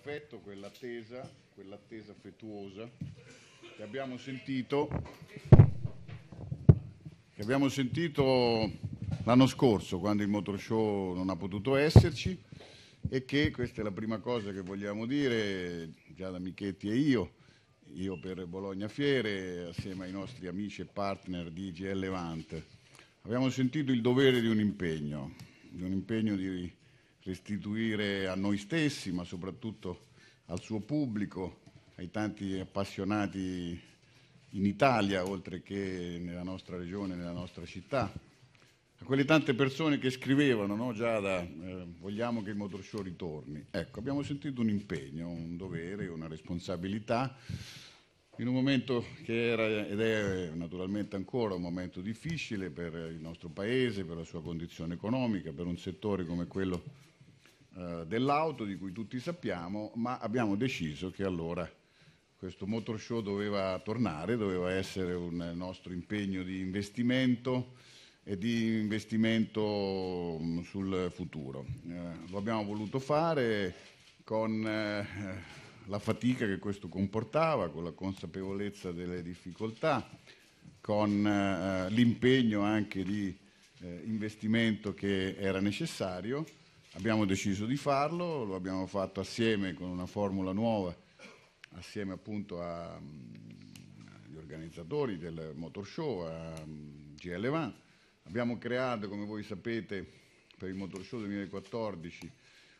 quell'affetto, quell'attesa, quell'attesa affettuosa che abbiamo sentito, che abbiamo sentito l'anno scorso quando il motor show non ha potuto esserci e che, questa è la prima cosa che vogliamo dire, Giada Michetti e io, io per Bologna Fiere, assieme ai nostri amici e partner di IGL Levante, abbiamo sentito il dovere di un impegno, di un impegno di restituire a noi stessi, ma soprattutto al suo pubblico, ai tanti appassionati in Italia, oltre che nella nostra regione, nella nostra città, a quelle tante persone che scrivevano, no, Giada, eh, vogliamo che il motor show ritorni. Ecco, abbiamo sentito un impegno, un dovere, una responsabilità, in un momento che era ed è naturalmente ancora un momento difficile per il nostro Paese, per la sua condizione economica, per un settore come quello eh, dell'auto, di cui tutti sappiamo, ma abbiamo deciso che allora questo motor show doveva tornare, doveva essere un nostro impegno di investimento e di investimento mm, sul futuro. Eh, lo abbiamo voluto fare con eh, la fatica che questo comportava, con la consapevolezza delle difficoltà, con eh, l'impegno anche di eh, investimento che era necessario. Abbiamo deciso di farlo, lo abbiamo fatto assieme con una formula nuova assieme appunto agli mm, organizzatori del motor show, a mm, GL Van. Abbiamo creato, come voi sapete, per il motor show 2014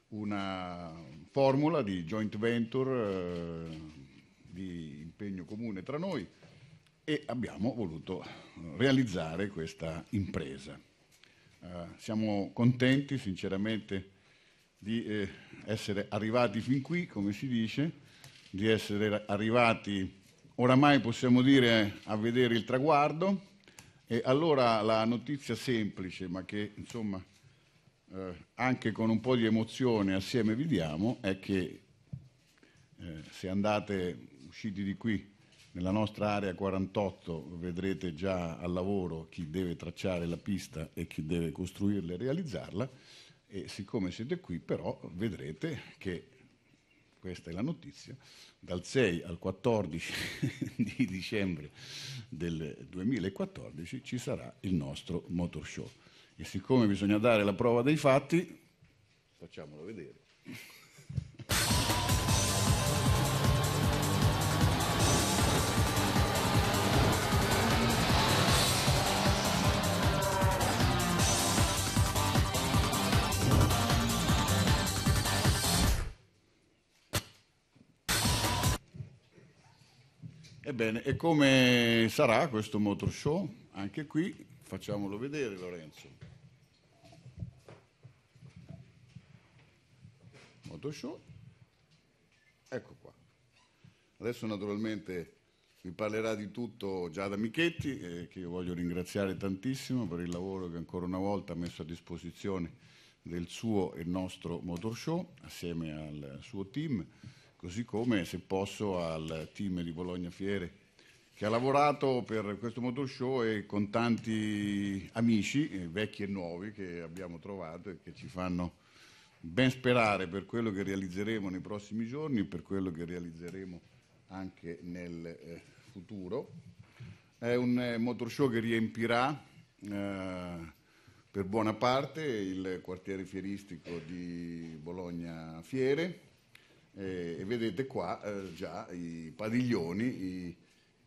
una formula di joint venture, eh, di impegno comune tra noi e abbiamo voluto realizzare questa impresa. Eh, siamo contenti sinceramente di eh, essere arrivati fin qui, come si dice, di essere arrivati, oramai possiamo dire, a vedere il traguardo. E allora la notizia semplice, ma che insomma eh, anche con un po' di emozione assieme vi diamo, è che eh, se andate usciti di qui nella nostra area 48 vedrete già al lavoro chi deve tracciare la pista e chi deve costruirla e realizzarla e siccome siete qui però vedrete che questa è la notizia, dal 6 al 14 di dicembre del 2014 ci sarà il nostro motor show. E siccome bisogna dare la prova dei fatti, facciamolo vedere. Ebbene, e come sarà questo motor show? Anche qui facciamolo vedere Lorenzo. Motor show. Ecco qua. Adesso naturalmente vi parlerà di tutto Giada Michetti, eh, che io voglio ringraziare tantissimo per il lavoro che ancora una volta ha messo a disposizione del suo e nostro motor show, assieme al suo team così come se posso al team di Bologna Fiere che ha lavorato per questo motor show e con tanti amici, eh, vecchi e nuovi, che abbiamo trovato e che ci fanno ben sperare per quello che realizzeremo nei prossimi giorni e per quello che realizzeremo anche nel eh, futuro. È un eh, motor show che riempirà eh, per buona parte il quartiere fieristico di Bologna Fiere, eh, e vedete qua eh, già i padiglioni, i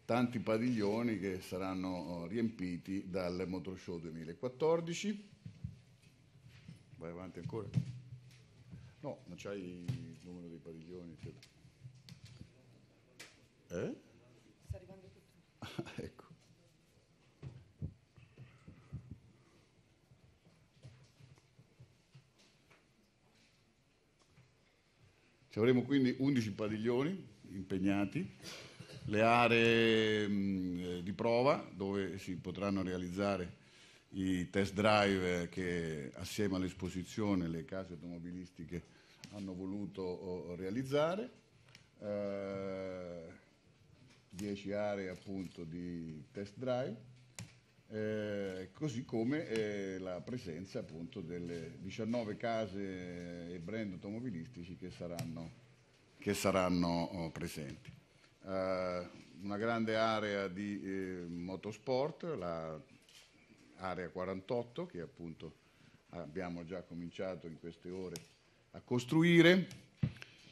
tanti padiglioni che saranno oh, riempiti dal Motor Show 2014. Vai avanti ancora? No, non c'hai il numero dei padiglioni. Eh? Sta arrivando tutto. ecco. Ci avremo quindi 11 padiglioni impegnati, le aree mh, di prova dove si potranno realizzare i test drive che assieme all'esposizione le case automobilistiche hanno voluto realizzare, eh, 10 aree appunto di test drive eh, così come eh, la presenza appunto delle 19 case e brand automobilistici che saranno che saranno oh, presenti. Uh, una grande area di eh, motorsport, l'area 48 che appunto abbiamo già cominciato in queste ore a costruire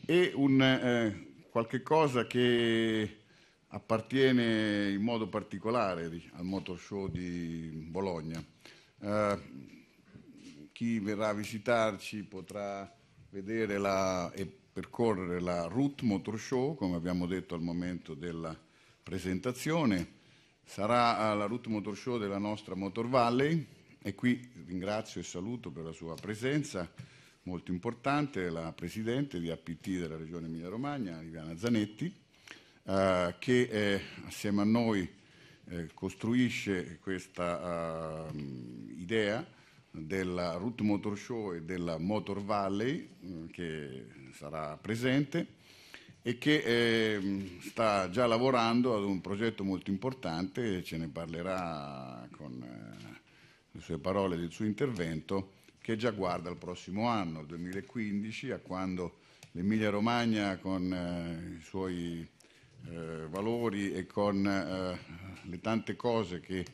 e un, eh, qualche cosa che appartiene in modo particolare al Motor Show di Bologna. Eh, chi verrà a visitarci potrà vedere la, e percorrere la Route Motor Show, come abbiamo detto al momento della presentazione. Sarà la Route Motor Show della nostra Motor Valley e qui ringrazio e saluto per la sua presenza molto importante la Presidente di APT della Regione Emilia-Romagna, Viviana Zanetti, eh, che eh, assieme a noi eh, costruisce questa uh, idea della Route Motor Show e della Motor Valley eh, che sarà presente e che eh, sta già lavorando ad un progetto molto importante, ce ne parlerà con eh, le sue parole del suo intervento, che già guarda al prossimo anno, il 2015, a quando l'Emilia Romagna con eh, i suoi eh, valori e con eh, le tante cose che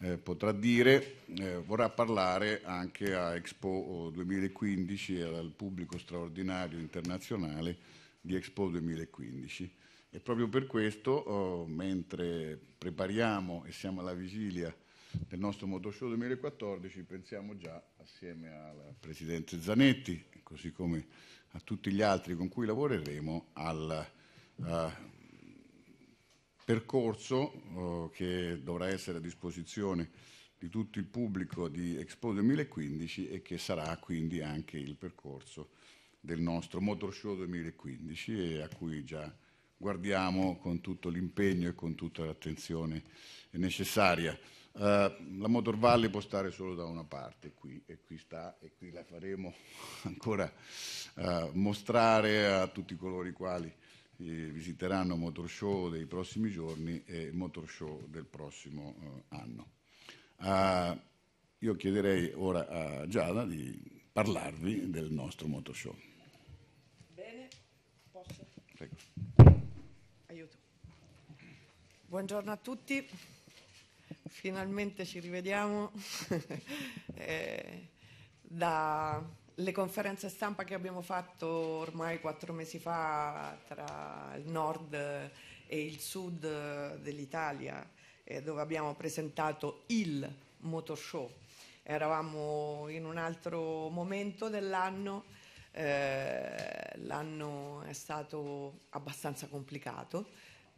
eh, potrà dire, eh, vorrà parlare anche a Expo 2015 e al pubblico straordinario internazionale di Expo 2015. E proprio per questo, oh, mentre prepariamo e siamo alla vigilia del nostro Motoshow 2014, pensiamo già assieme al Presidente Zanetti, così come a tutti gli altri con cui lavoreremo, al uh, percorso uh, che dovrà essere a disposizione di tutto il pubblico di Expo 2015 e che sarà quindi anche il percorso del nostro Motor Show 2015 e a cui già guardiamo con tutto l'impegno e con tutta l'attenzione necessaria. Uh, la Motor Valley può stare solo da una parte qui e qui sta e qui la faremo ancora uh, mostrare a tutti coloro i quali eh, visiteranno Motor Show dei prossimi giorni e Motor Show del prossimo uh, anno. io chiederei ora a Giada di parlarvi del nostro Motor Show. Bene, posso? Prego. Aiuto. Buongiorno a tutti finalmente ci rivediamo. eh, dalle conferenze stampa che abbiamo fatto ormai quattro mesi fa tra il nord e il sud dell'Italia, eh, dove abbiamo presentato il Motor Show. Eravamo in un altro momento dell'anno, eh, l'anno è stato abbastanza complicato,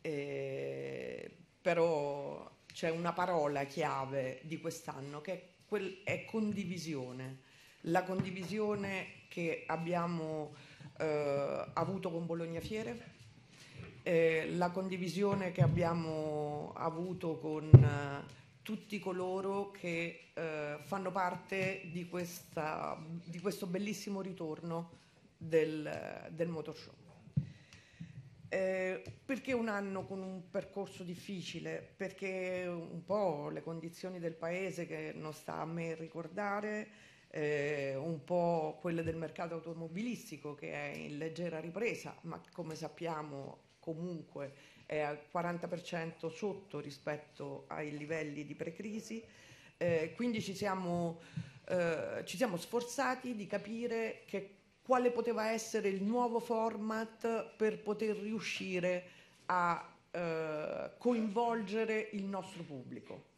eh, però c'è una parola chiave di quest'anno che è, quel, è condivisione. La condivisione che abbiamo eh, avuto con Bologna Fiere, eh, la condivisione che abbiamo avuto con eh, tutti coloro che eh, fanno parte di, questa, di, questo bellissimo ritorno del, del Motor Show. Eh, perché un anno con un percorso difficile? Perché un po' le condizioni del paese che non sta a me ricordare, eh, un po' quelle del mercato automobilistico che è in leggera ripresa, ma come sappiamo comunque è al 40% sotto rispetto ai livelli di pre-crisi. Eh, quindi ci siamo, eh, ci siamo sforzati di capire che quale poteva essere il nuovo format per poter riuscire a eh, coinvolgere il nostro pubblico.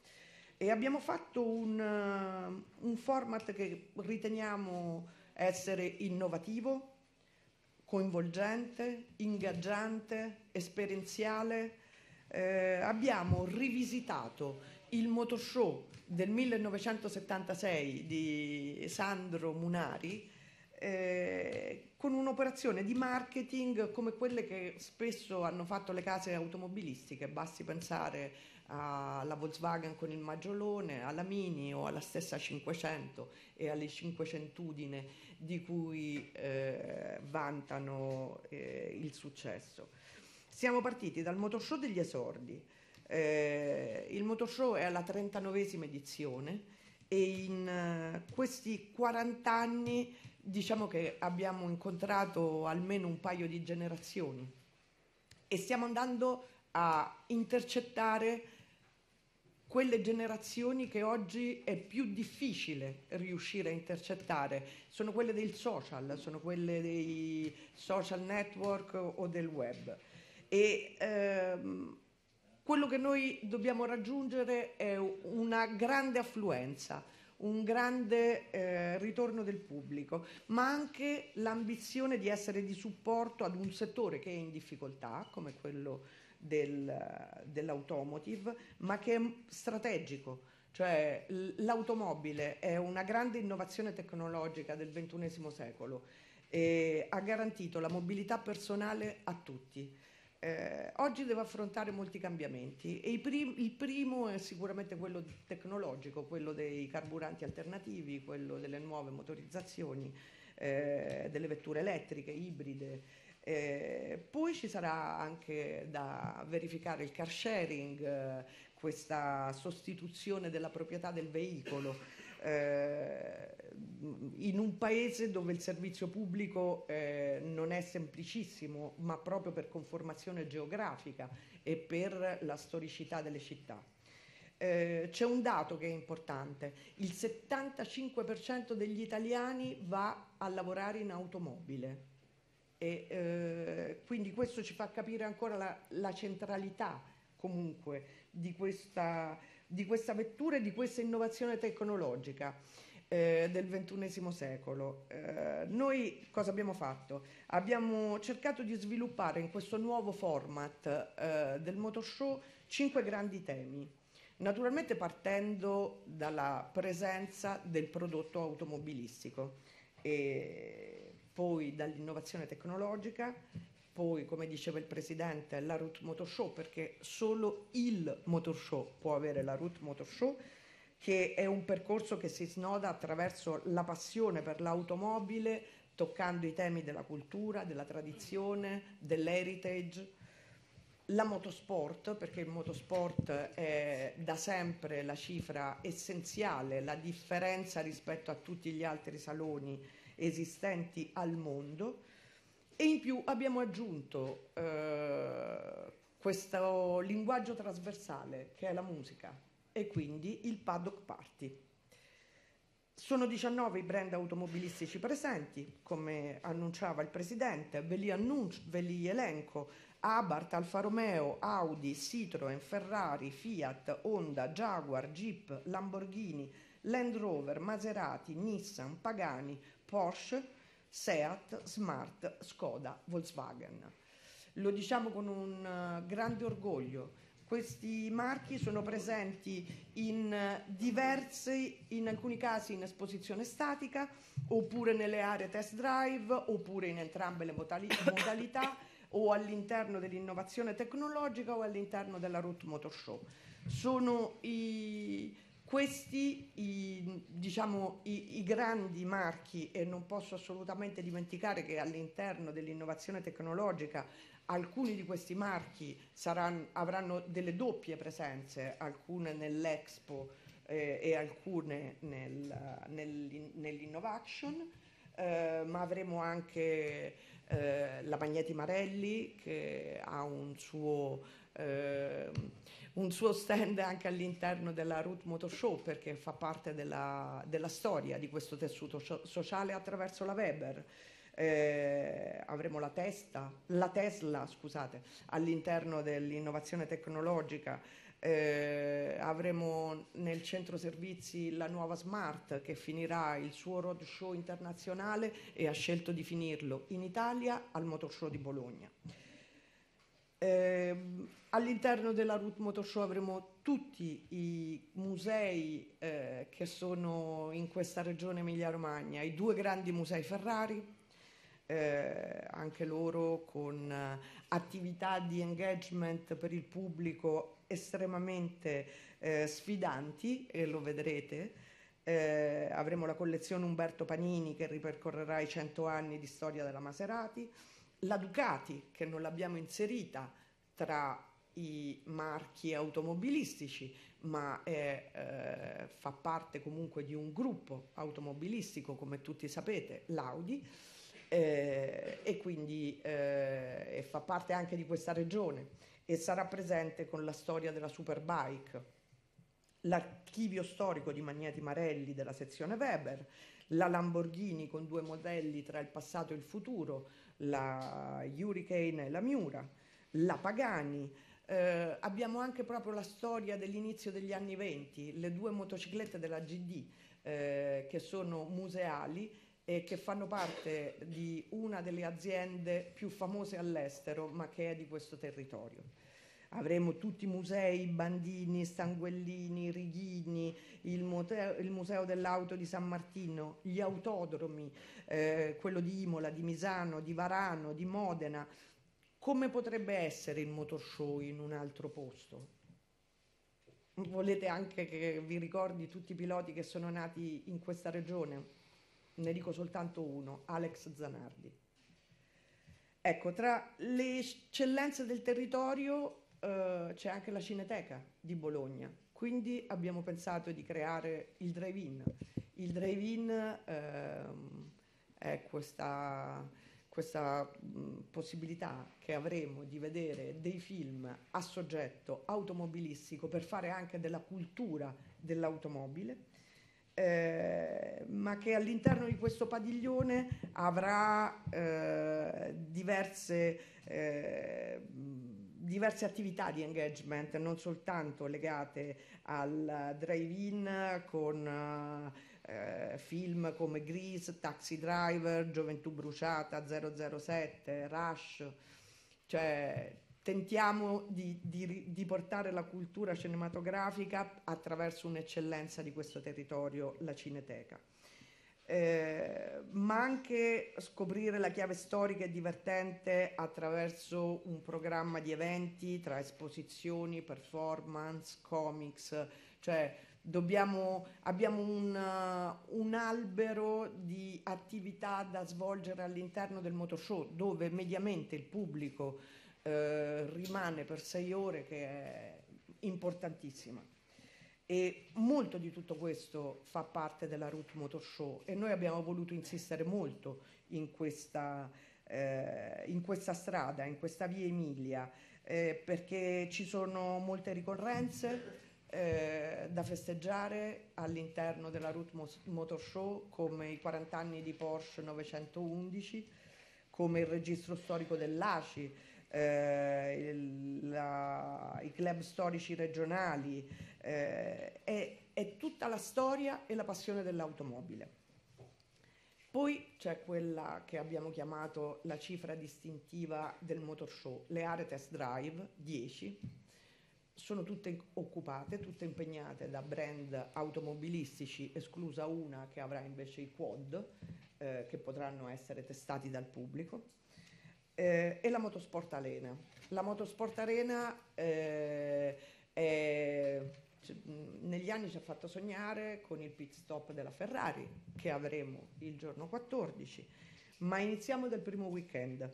E abbiamo fatto un, uh, un format che riteniamo essere innovativo, coinvolgente, ingaggiante, esperienziale. Eh, abbiamo rivisitato il motor show del 1976 di Sandro Munari eh, con un'operazione di marketing come quelle che spesso hanno fatto le case automobilistiche, basti pensare alla Volkswagen con il Maggiolone, alla Mini o alla stessa 500 e alle 500 di cui eh, vantano eh, il successo. Siamo partiti dal Motor Show degli esordi. Eh, il Motor Show è alla 39esima edizione e in uh, questi 40 anni diciamo che abbiamo incontrato almeno un paio di generazioni e stiamo andando a intercettare quelle generazioni che oggi è più difficile riuscire a intercettare, sono quelle del social, sono quelle dei social network o del web. E ehm, quello che noi dobbiamo raggiungere è una grande affluenza, un grande eh, ritorno del pubblico, ma anche l'ambizione di essere di supporto ad un settore che è in difficoltà, come quello del, dell'automotive, ma che è strategico. Cioè l'automobile è una grande innovazione tecnologica del XXI secolo e ha garantito la mobilità personale a tutti. Eh, oggi deve affrontare molti cambiamenti e prim- il primo è sicuramente quello tecnologico, quello dei carburanti alternativi, quello delle nuove motorizzazioni, eh, delle vetture elettriche, ibride, eh, poi ci sarà anche da verificare il car sharing, eh, questa sostituzione della proprietà del veicolo. Eh, in un paese dove il servizio pubblico eh, non è semplicissimo, ma proprio per conformazione geografica e per la storicità delle città. Eh, c'è un dato che è importante, il 75% degli italiani va a lavorare in automobile e eh, quindi questo ci fa capire ancora la, la centralità comunque di questa, di questa, vettura e di questa innovazione tecnologica eh, del XXI secolo. Eh, noi cosa abbiamo fatto? Abbiamo cercato di sviluppare in questo nuovo format eh, del Motor Show cinque grandi temi. Naturalmente partendo dalla presenza del prodotto automobilistico. E poi dall'innovazione tecnologica, poi come diceva il Presidente la Root Motor Show perché solo il Motor Show può avere la Root Motor Show che è un percorso che si snoda attraverso la passione per l'automobile toccando i temi della cultura, della tradizione, dell'heritage, la motorsport, perché il motorsport è da sempre la cifra essenziale, la differenza rispetto a tutti gli altri saloni esistenti al mondo e in più abbiamo aggiunto eh, questo linguaggio trasversale che è la musica e quindi il paddock party. Sono 19 i brand automobilistici presenti, come annunciava il Presidente, ve li annuncio, ve li elenco, Abarth, Alfa Romeo, Audi, Citroen, Ferrari, Fiat, Honda, Jaguar, Jeep, Lamborghini, Land Rover, Maserati, Nissan, Pagani, Porsche, Seat, Smart, Skoda, Volkswagen. Lo diciamo con un uh, grande orgoglio. Questi marchi sono presenti in uh, diversi, in alcuni casi in esposizione statica, oppure nelle aree test drive, oppure in entrambe le modalità, o all'interno dell'innovazione tecnologica o all'interno della Root Motor Show. Sono i questi i, diciamo, i, i, grandi marchi, e non posso assolutamente dimenticare che all'interno dell'innovazione tecnologica alcuni di questi marchi saranno, avranno delle doppie presenze, alcune nell'Expo eh, e alcune nel, nel, nell'Innovation, eh, ma avremo anche eh, la Magneti Marelli che ha un suo eh, un suo stand anche all'interno della Root Motor Show perché fa parte della, della storia di questo tessuto sociale attraverso la Weber. Eh, avremo la, testa, la Tesla scusate, all'interno dell'innovazione tecnologica, eh, avremo nel centro servizi la nuova Smart che finirà il suo roadshow internazionale e ha scelto di finirlo in Italia al Motor Show di Bologna. Eh, all'interno della Root Motor Show avremo tutti i musei eh, che sono in questa regione Emilia-Romagna, i due grandi musei Ferrari, eh, anche loro con eh, attività di engagement per il pubblico estremamente eh, sfidanti e lo vedrete. Eh, avremo la collezione Umberto Panini che ripercorrerà i 100 anni di storia della Maserati la Ducati, che non l'abbiamo inserita tra i marchi automobilistici, ma è, eh, fa parte comunque di un gruppo automobilistico, come tutti sapete, l'Audi, eh, e quindi eh, e fa parte anche di questa regione e sarà presente con la storia della Superbike, l'archivio storico di Magneti Marelli della sezione Weber, la Lamborghini con due modelli tra il passato e il futuro, la Hurricane e la Miura, la Pagani, eh, abbiamo anche proprio la storia dell'inizio degli anni 20, le due motociclette della GD eh, che sono museali e che fanno parte di una delle aziende più famose all'estero, ma che è di questo territorio. Avremo tutti i musei, Bandini, Stanguellini, Righini, il museo, il museo, dell'auto di San Martino, gli autodromi, eh, quello di Imola, di Misano, di Varano, di Modena. Come potrebbe essere il motor show in un altro posto? Volete anche che vi ricordi tutti i piloti che sono nati in questa regione? Ne dico soltanto uno, Alex Zanardi. Ecco, tra le eccellenze del territorio eh, c'è anche la Cineteca di Bologna, quindi abbiamo pensato di creare il drive-in. Il drive-in eh, è questa, questa mh, possibilità che avremo di vedere dei film a soggetto automobilistico per fare anche della cultura dell'automobile. Eh, ma che all'interno di questo padiglione avrà eh, diverse eh, diverse attività di engagement, non soltanto legate al drive-in con eh, film come Grease, Taxi Driver, Gioventù Bruciata, 007, Rush, cioè tentiamo di, di, di, portare la cultura cinematografica attraverso un'eccellenza di questo territorio, la Cineteca eh, ma anche scoprire la chiave storica e divertente attraverso un programma di eventi tra esposizioni, performance, comics, cioè dobbiamo, abbiamo un, uh, un, albero di attività da svolgere all'interno del motor show dove mediamente il pubblico eh, rimane per sei ore che è importantissima. E molto di tutto questo fa parte della Route Motor Show e noi abbiamo voluto insistere molto in questa, eh, in questa strada, in questa via Emilia, eh, perché ci sono molte ricorrenze eh, da festeggiare all'interno della Route Motor Show, come i 40 anni di Porsche 911, come il registro storico dell'ACI, il, la, i club storici regionali, eh, è, è tutta la storia e la passione dell'automobile. Poi c'è quella che abbiamo chiamato la cifra distintiva del motor show, le aree test drive, 10, sono tutte occupate, tutte impegnate da brand automobilistici, esclusa una che avrà invece i quad, eh, che potranno essere testati dal pubblico eh, e la Motorsport Arena. La Motorsport Arena eh, è, cioè, negli anni ci ha fatto sognare con il pit stop della Ferrari che avremo il giorno 14, ma iniziamo dal primo weekend.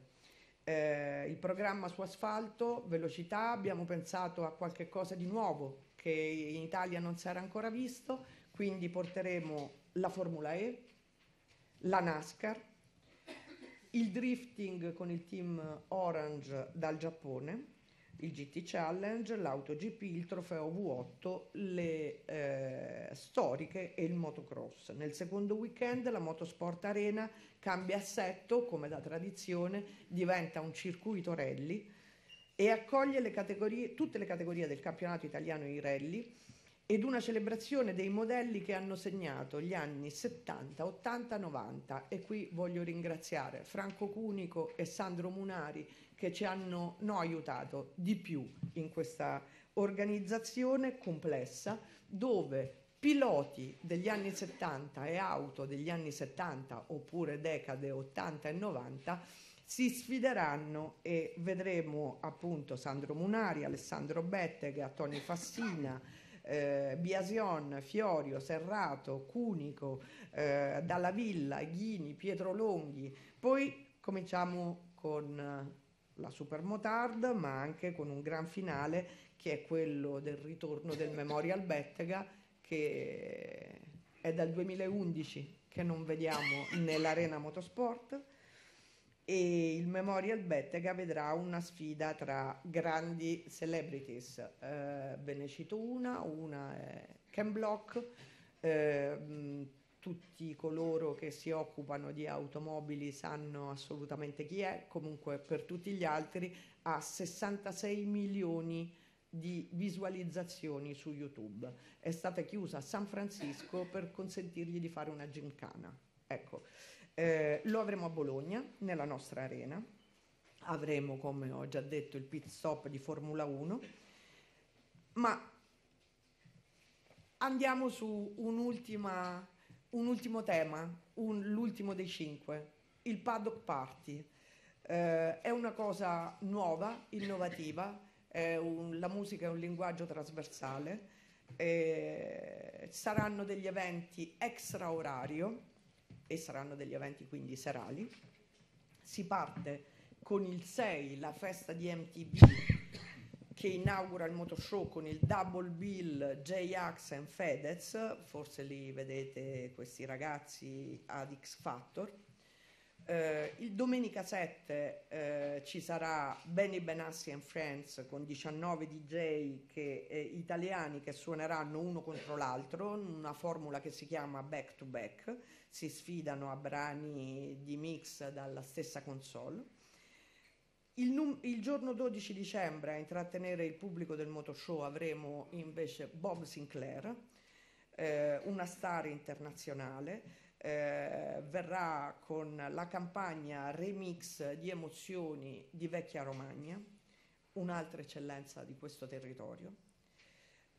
Eh, il programma su asfalto, velocità, abbiamo pensato a qualche cosa di nuovo che in Italia non si era ancora visto, quindi porteremo la Formula E, la NASCAR, il drifting con il team Orange dal Giappone, il GT Challenge, l'AutoGP, il trofeo V8, le eh, storiche e il motocross. Nel secondo weekend la Motorsport Arena cambia assetto, come da tradizione, diventa un circuito rally e accoglie le tutte le categorie del campionato italiano in rally ed una celebrazione dei modelli che hanno segnato gli anni 70, 80, 90 e qui voglio ringraziare Franco Cunico e Sandro Munari che ci hanno no, aiutato di più in questa organizzazione complessa dove piloti degli anni 70 e auto degli anni 70 oppure decade 80 e 90 si sfideranno e vedremo appunto Sandro Munari, Alessandro Bettega, Tony Fassina, eh, Biasion, Fiorio, Serrato, Cunico, eh, Dalla Villa, Ghini, Pietro Longhi. Poi cominciamo con la Super Motard, ma anche con un gran finale che è quello del ritorno del Memorial Bettega che è dal 2011 che non vediamo nell'arena motorsport e il Memorial Bettega vedrà una sfida tra grandi celebrities, eh, ve ne cito una, una è Ken Block, eh, tutti coloro che si occupano di automobili sanno assolutamente chi è, comunque per tutti gli altri ha 66 milioni di visualizzazioni su YouTube. È stata chiusa a San Francisco per consentirgli di fare una gincana. Ecco, eh, lo avremo a Bologna, nella nostra arena. Avremo, come ho già detto, il pit stop di Formula 1. Ma andiamo su un'ultima un ultimo tema, un, l'ultimo dei cinque, il paddock party. Eh, è una cosa nuova, innovativa, un, la musica è un linguaggio trasversale, eh, saranno degli eventi extra orario e saranno degli eventi quindi serali. Si parte con il 6, la festa di MTV che inaugura il motoshow con il double bill J-Ax e Fedez, forse lì vedete questi ragazzi ad X Factor. Eh, il domenica 7 eh, ci sarà Benny Benassi and Friends con 19 DJ che, eh, italiani che suoneranno uno contro l'altro, una formula che si chiama back to back, si sfidano a brani di mix dalla stessa console. Il, num- il, giorno 12 dicembre a intrattenere il pubblico del motoshow avremo invece Bob Sinclair, eh, una star internazionale, eh, verrà con la campagna remix di emozioni di Vecchia Romagna, un'altra eccellenza di questo territorio.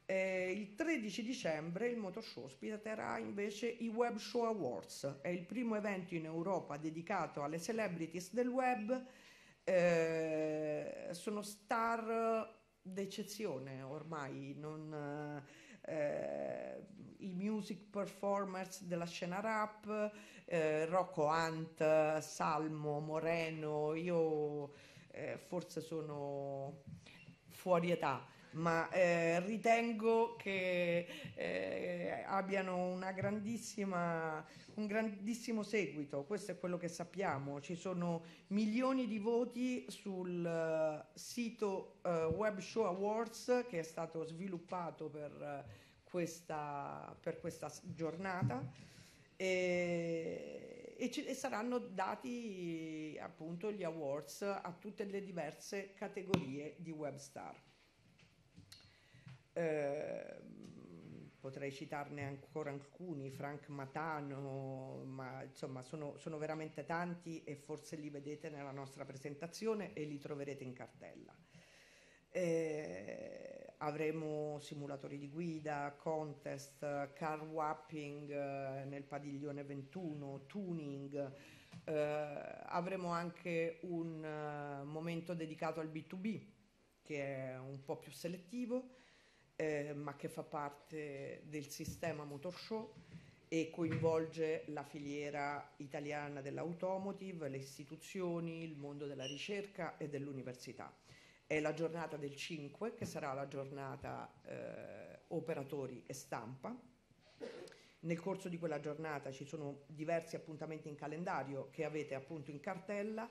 Eh, il 13 dicembre il Motoshow ospiterà invece i Web Show Awards, è il primo evento in Europa dedicato alle celebrities del web eh, sono star d'eccezione ormai, non, eh, i music performers della scena rap, eh, Rocco Hunt, Salmo, Moreno, io eh, forse sono fuori età ma eh, ritengo che eh, abbiano una grandissima, un grandissimo seguito, questo è quello che sappiamo, ci sono milioni di voti sul uh, sito uh, Web Show Awards che è stato sviluppato per, uh, questa, per questa, giornata. E, e, ci, e saranno dati appunto gli awards a tutte le diverse categorie di webstar. Ehm, potrei citarne ancora alcuni, Frank Matano, ma insomma sono, sono, veramente tanti e forse li vedete nella nostra presentazione e li troverete in cartella. Eh, avremo simulatori di guida, contest, car wapping eh, nel padiglione 21, tuning, eh, avremo anche un uh, momento dedicato al B2B che è un po' più selettivo eh, ma che fa parte del sistema Motor Show e coinvolge la filiera italiana dell'automotive, le istituzioni, il mondo della ricerca e dell'università. È la giornata del 5, che sarà la giornata eh, operatori e stampa. Nel corso di quella giornata ci sono diversi appuntamenti in calendario che avete appunto in cartella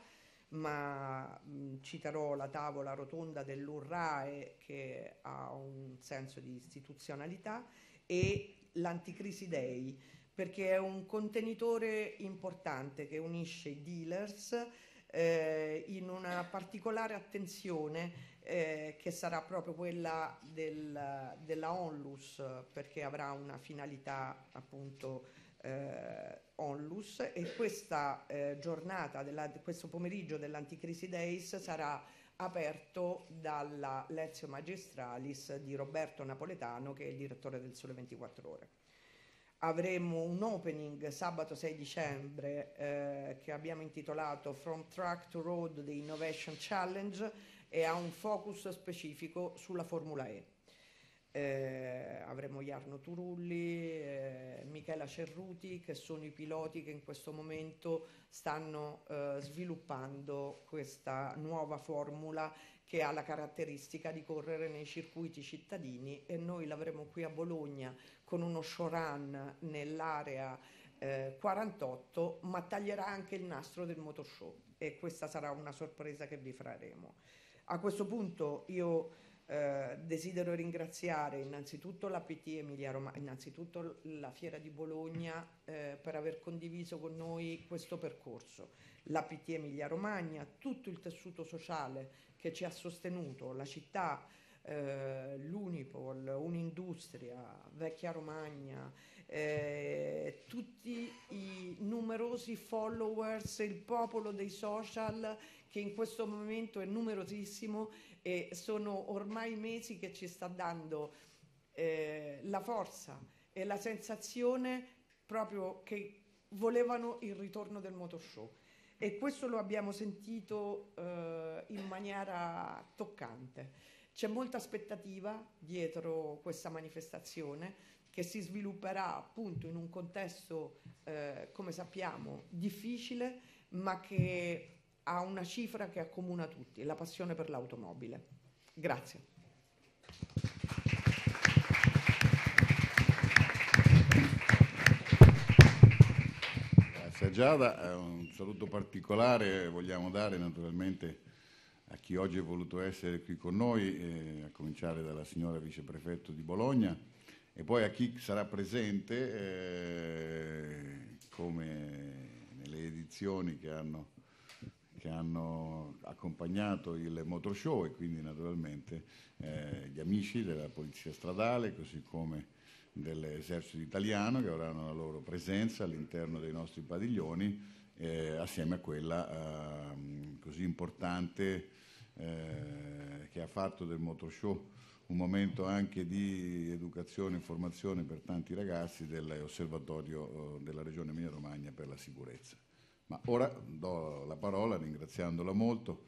ma mh, citerò la tavola rotonda dell'URRAE che ha un senso di istituzionalità e l'Anticrisi Day perché è un contenitore importante che unisce i dealers eh, in una particolare attenzione eh, che sarà proprio quella del, della Onlus perché avrà una finalità appunto eh, Onlus e questa eh, giornata, della, questo pomeriggio dell'Anticrisi Days sarà aperto dalla Lezio Magistralis di Roberto Napoletano che è il direttore del Sole 24 Ore. Avremo un opening sabato 6 dicembre eh, che abbiamo intitolato From Track to Road The Innovation Challenge e ha un focus specifico sulla Formula E. eh, avremo Jarno Turulli, eh, Michela Cerruti, che sono i piloti che in questo momento stanno eh, sviluppando questa nuova formula che ha la caratteristica di correre nei circuiti cittadini e noi l'avremo qui a Bologna con uno showrun nell'area 48, ma taglierà anche il nastro del motor show e questa sarà una sorpresa che vi faremo. A questo punto io eh, desidero ringraziare innanzitutto la PT Emilia Romagna, innanzitutto la Fiera di Bologna eh, per aver condiviso con noi questo percorso, la PT Emilia Romagna, tutto il tessuto sociale che ci ha sostenuto, la città, eh, l'Unipol, Un'Industria, Vecchia Romagna, eh, tutti i numerosi followers, il popolo dei social che in questo momento è numerosissimo e sono ormai mesi che ci sta dando eh, la forza e la sensazione proprio che volevano il ritorno del motor show e questo lo abbiamo sentito eh, in maniera toccante. C'è molta aspettativa dietro questa manifestazione che si svilupperà appunto in un contesto, eh, come sappiamo, difficile, ma che ha una cifra che accomuna tutti, la passione per l'automobile. Grazie. Grazie Giada, un saluto particolare vogliamo dare naturalmente a chi oggi è voluto essere qui con noi, eh, a cominciare dalla signora viceprefetto di Bologna e poi a chi sarà presente eh, come nelle edizioni che hanno che hanno accompagnato il motor show e quindi naturalmente eh, gli amici della Polizia Stradale, così come dell'esercito italiano che avranno la loro presenza all'interno dei nostri padiglioni eh, assieme a quella eh, così importante eh, che ha fatto del motor show un momento anche di educazione e formazione per tanti ragazzi dell'osservatorio eh, della Regione Emilia Romagna per la sicurezza. Ma ora do la parola, ringraziandola molto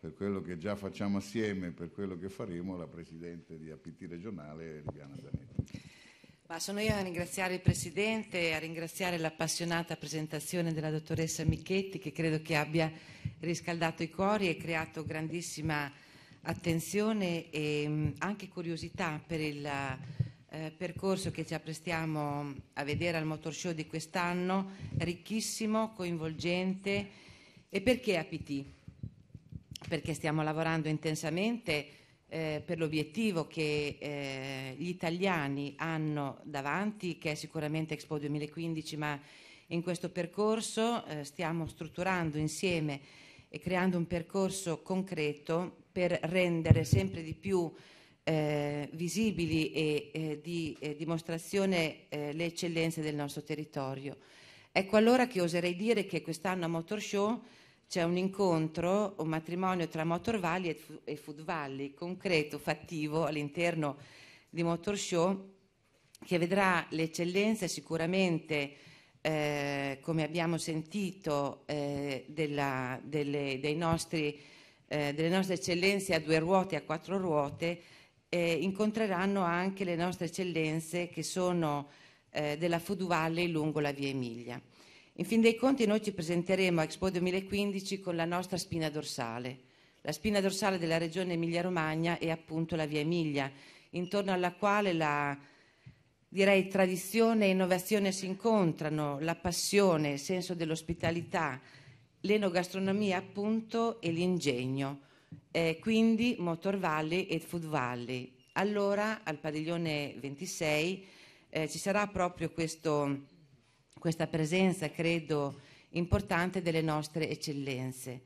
per quello che già facciamo assieme per quello che faremo, alla Presidente di APT regionale, Viviana Zanetti. Ma sono io a ringraziare il Presidente e a ringraziare l'appassionata presentazione della dottoressa Michetti che credo che abbia riscaldato i cuori e creato grandissima attenzione e anche curiosità per il eh, percorso che ci apprestiamo a vedere al Motor Show di quest'anno, ricchissimo, coinvolgente. E perché APT? Perché stiamo lavorando intensamente eh, per l'obiettivo che eh, gli italiani hanno davanti, che è sicuramente Expo 2015, ma in questo percorso eh, stiamo strutturando insieme e creando un percorso concreto per rendere sempre di più eh, visibili e eh, di eh, dimostrazione eh, le eccellenze del nostro territorio. Ecco allora che oserei dire che quest'anno a Motor Show c'è un incontro, un matrimonio tra Motor Valley e Food Valley, concreto, fattivo all'interno di Motor Show, che vedrà le eccellenze sicuramente, eh, come abbiamo sentito, eh, della, delle, nostri, eh, delle nostre eccellenze a due ruote a quattro ruote, eh, incontreranno anche le nostre eccellenze che sono eh, della Food Valley lungo la via Emilia. In fin dei conti noi ci presenteremo a Expo 2015 con la nostra spina dorsale. La spina dorsale della regione Emilia-Romagna è appunto la via Emilia, intorno alla quale la direi tradizione e innovazione si incontrano, la passione, il senso dell'ospitalità, l'enogastronomia appunto e l'ingegno eh, quindi Motor Valley e Food Valley. Allora al padiglione 26 eh, ci sarà proprio questo, questa presenza, credo, importante delle nostre eccellenze.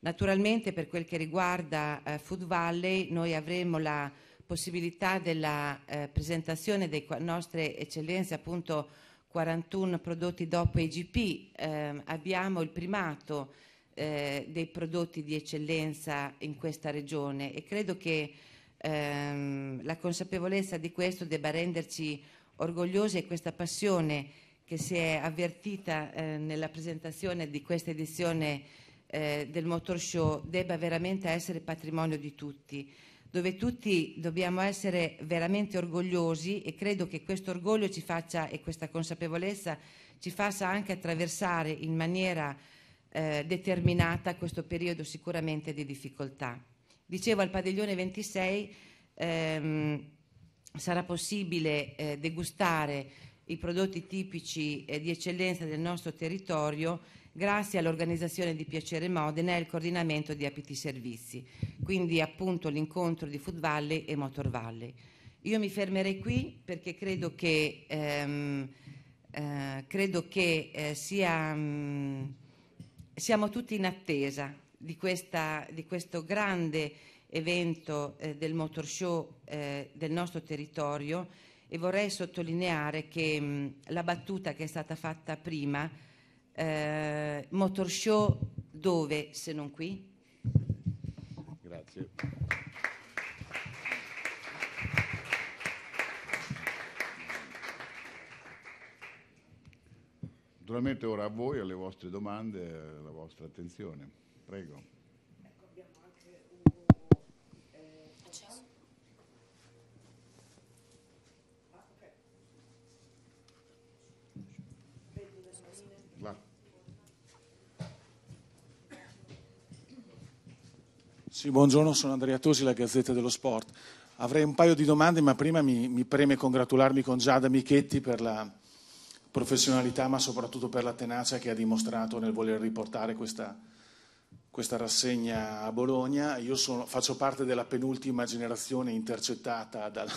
Naturalmente per quel che riguarda eh, Food Valley noi avremo la possibilità della eh, presentazione delle nostre eccellenze, appunto 41 prodotti dopo IGP, eh, abbiamo il primato eh, dei prodotti di eccellenza in questa regione e credo che ehm, la consapevolezza di questo debba renderci orgogliosi e questa passione che si è avvertita eh, nella presentazione di questa edizione eh, del Motor Show debba veramente essere patrimonio di tutti. dove tutti dobbiamo essere veramente orgogliosi e credo che questo orgoglio ci faccia e questa consapevolezza ci faccia anche attraversare in maniera eh, determinata questo periodo sicuramente di difficoltà. Dicevo al padiglione 26 ehm, sarà possibile eh, degustare i prodotti tipici eh, di eccellenza del nostro territorio grazie all'organizzazione di Piacere Modena e al coordinamento di APT Servizi, quindi appunto l'incontro di Food Valley e Motor Valley. Io mi fermerei qui perché credo che, ehm, eh, credo che eh, sia, mh, mm, siamo tutti in attesa di, questa, di questo grande evento eh, del motor show eh, del nostro territorio e vorrei sottolineare che mh, la battuta che è stata fatta prima, eh, motor show dove se non qui? Grazie. Naturalmente ora a voi, alle vostre domande, alla vostra attenzione. Prego. Sì, buongiorno, sono Andrea Tosi, la Gazzetta dello Sport. Avrei un paio di domande, ma prima mi, mi preme congratularmi con Giada Michetti per la professionalità, ma soprattutto per la tenacia che ha dimostrato nel voler riportare questa, questa rassegna a Bologna. Io sono, faccio parte della penultima generazione intercettata dal,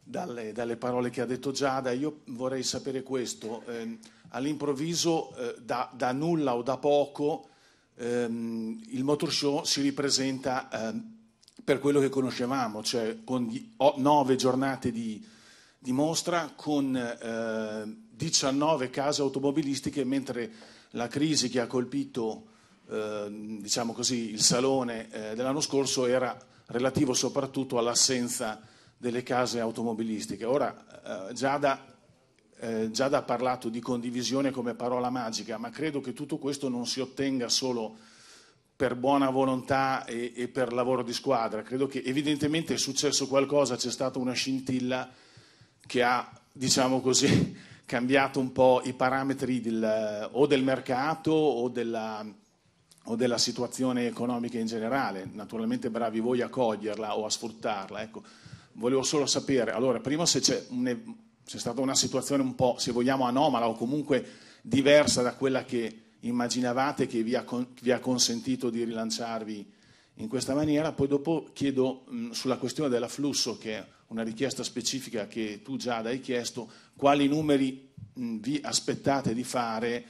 dalle, dalle, parole che ha detto Giada. Io vorrei sapere questo. Eh, all'improvviso, eh, da, da nulla o da poco, ehm, il motor show si ripresenta ehm, per quello che conoscevamo, cioè con nove giornate di, di mostra, con eh, 19 case automobilistiche, mentre la crisi che ha colpito eh, diciamo così, il salone eh, dell'anno scorso era relativo soprattutto all'assenza delle case automobilistiche. Ora eh, Giada eh, Giada ha parlato di condivisione come parola magica, ma credo che tutto questo non si ottenga solo per buona volontà e, e, per lavoro di squadra. Credo che evidentemente è successo qualcosa, c'è stata una scintilla che ha, diciamo così, cambiato un po' i parametri del, o del mercato o della, o della, situazione economica in generale. Naturalmente bravi voi a coglierla o a sfruttarla. Ecco. Volevo solo sapere, allora, prima se c'è un c'è stata una situazione un po', se vogliamo, anomala o comunque diversa da quella che immaginavate che vi ha, vi ha consentito di rilanciarvi in questa maniera. Poi dopo chiedo mh, sulla questione dell'afflusso, che una richiesta specifica che tu già hai chiesto, quali numeri mh, vi aspettate di fare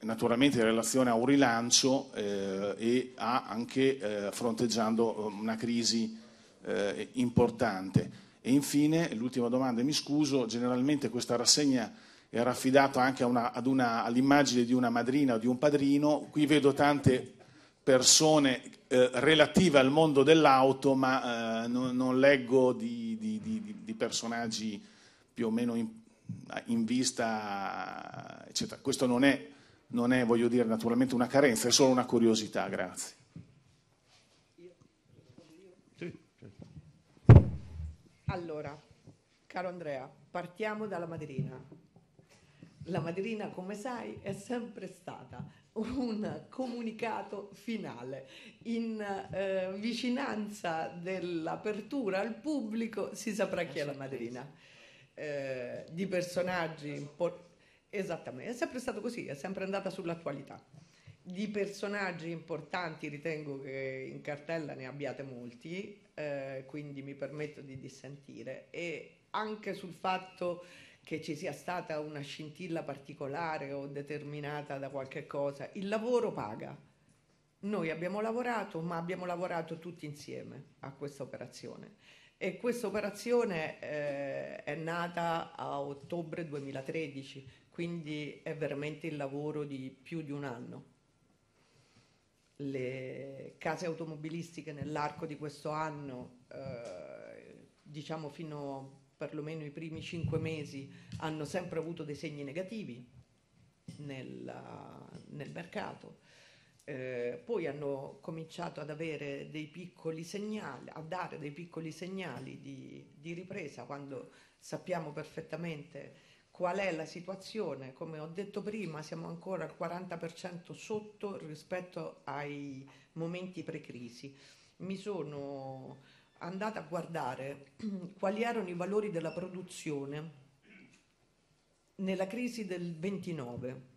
naturalmente in relazione a un rilancio eh, e anche eh, fronteggiando una crisi eh, importante. E infine, l'ultima domanda, mi scuso, generalmente questa rassegna era affidata anche all'immagine di una madrina o di un padrino, qui vedo tante persone eh, relative al mondo dell'auto, ma eh, non, non, leggo di, di, di, di, personaggi più o meno in, in vista, eccetera. Questo non è, non è, voglio dire, naturalmente una carenza, è solo una curiosità, grazie. Allora, caro Andrea, partiamo dalla madrina. La madrina, come sai, è sempre stata un comunicato finale. In eh, vicinanza dell'apertura al pubblico si saprà chi è la madrina. Eh, di personaggi importanti. Esattamente, è sempre stato così, è sempre andata sull'attualità. Di personaggi importanti ritengo che in cartella ne abbiate molti, eh, quindi mi permetto di dissentire, e anche sul fatto che ci sia stata una scintilla particolare o determinata da qualche cosa, il lavoro paga. Noi abbiamo lavorato, ma abbiamo lavorato tutti insieme a questa operazione. E questa operazione eh, è nata a ottobre 2013, quindi è veramente il lavoro di più di un anno le case automobilistiche nell'arco di questo anno, eh, diciamo fino perlomeno i primi cinque mesi, hanno sempre avuto dei segni negativi nel, nel mercato. Eh, poi hanno cominciato ad avere dei piccoli segnali, a dare dei piccoli segnali di, di ripresa quando sappiamo perfettamente qual è la situazione. Come ho detto prima, siamo ancora al 40% sotto rispetto ai momenti pre-crisi. Mi sono andata a guardare quali erano i valori della produzione nella crisi del 29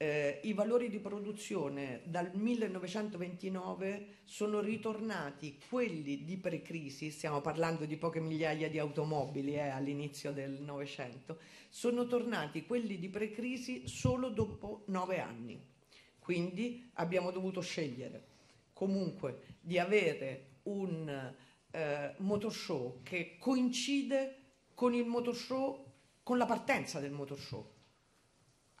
eh, i valori di produzione dal 1929 sono ritornati quelli di pre-crisi, stiamo parlando di poche migliaia di automobili eh, all'inizio del Novecento, sono tornati quelli di pre-crisi solo dopo nove anni. Quindi abbiamo dovuto scegliere comunque di avere un eh, motor show che coincide con il motor show, con la partenza del motor show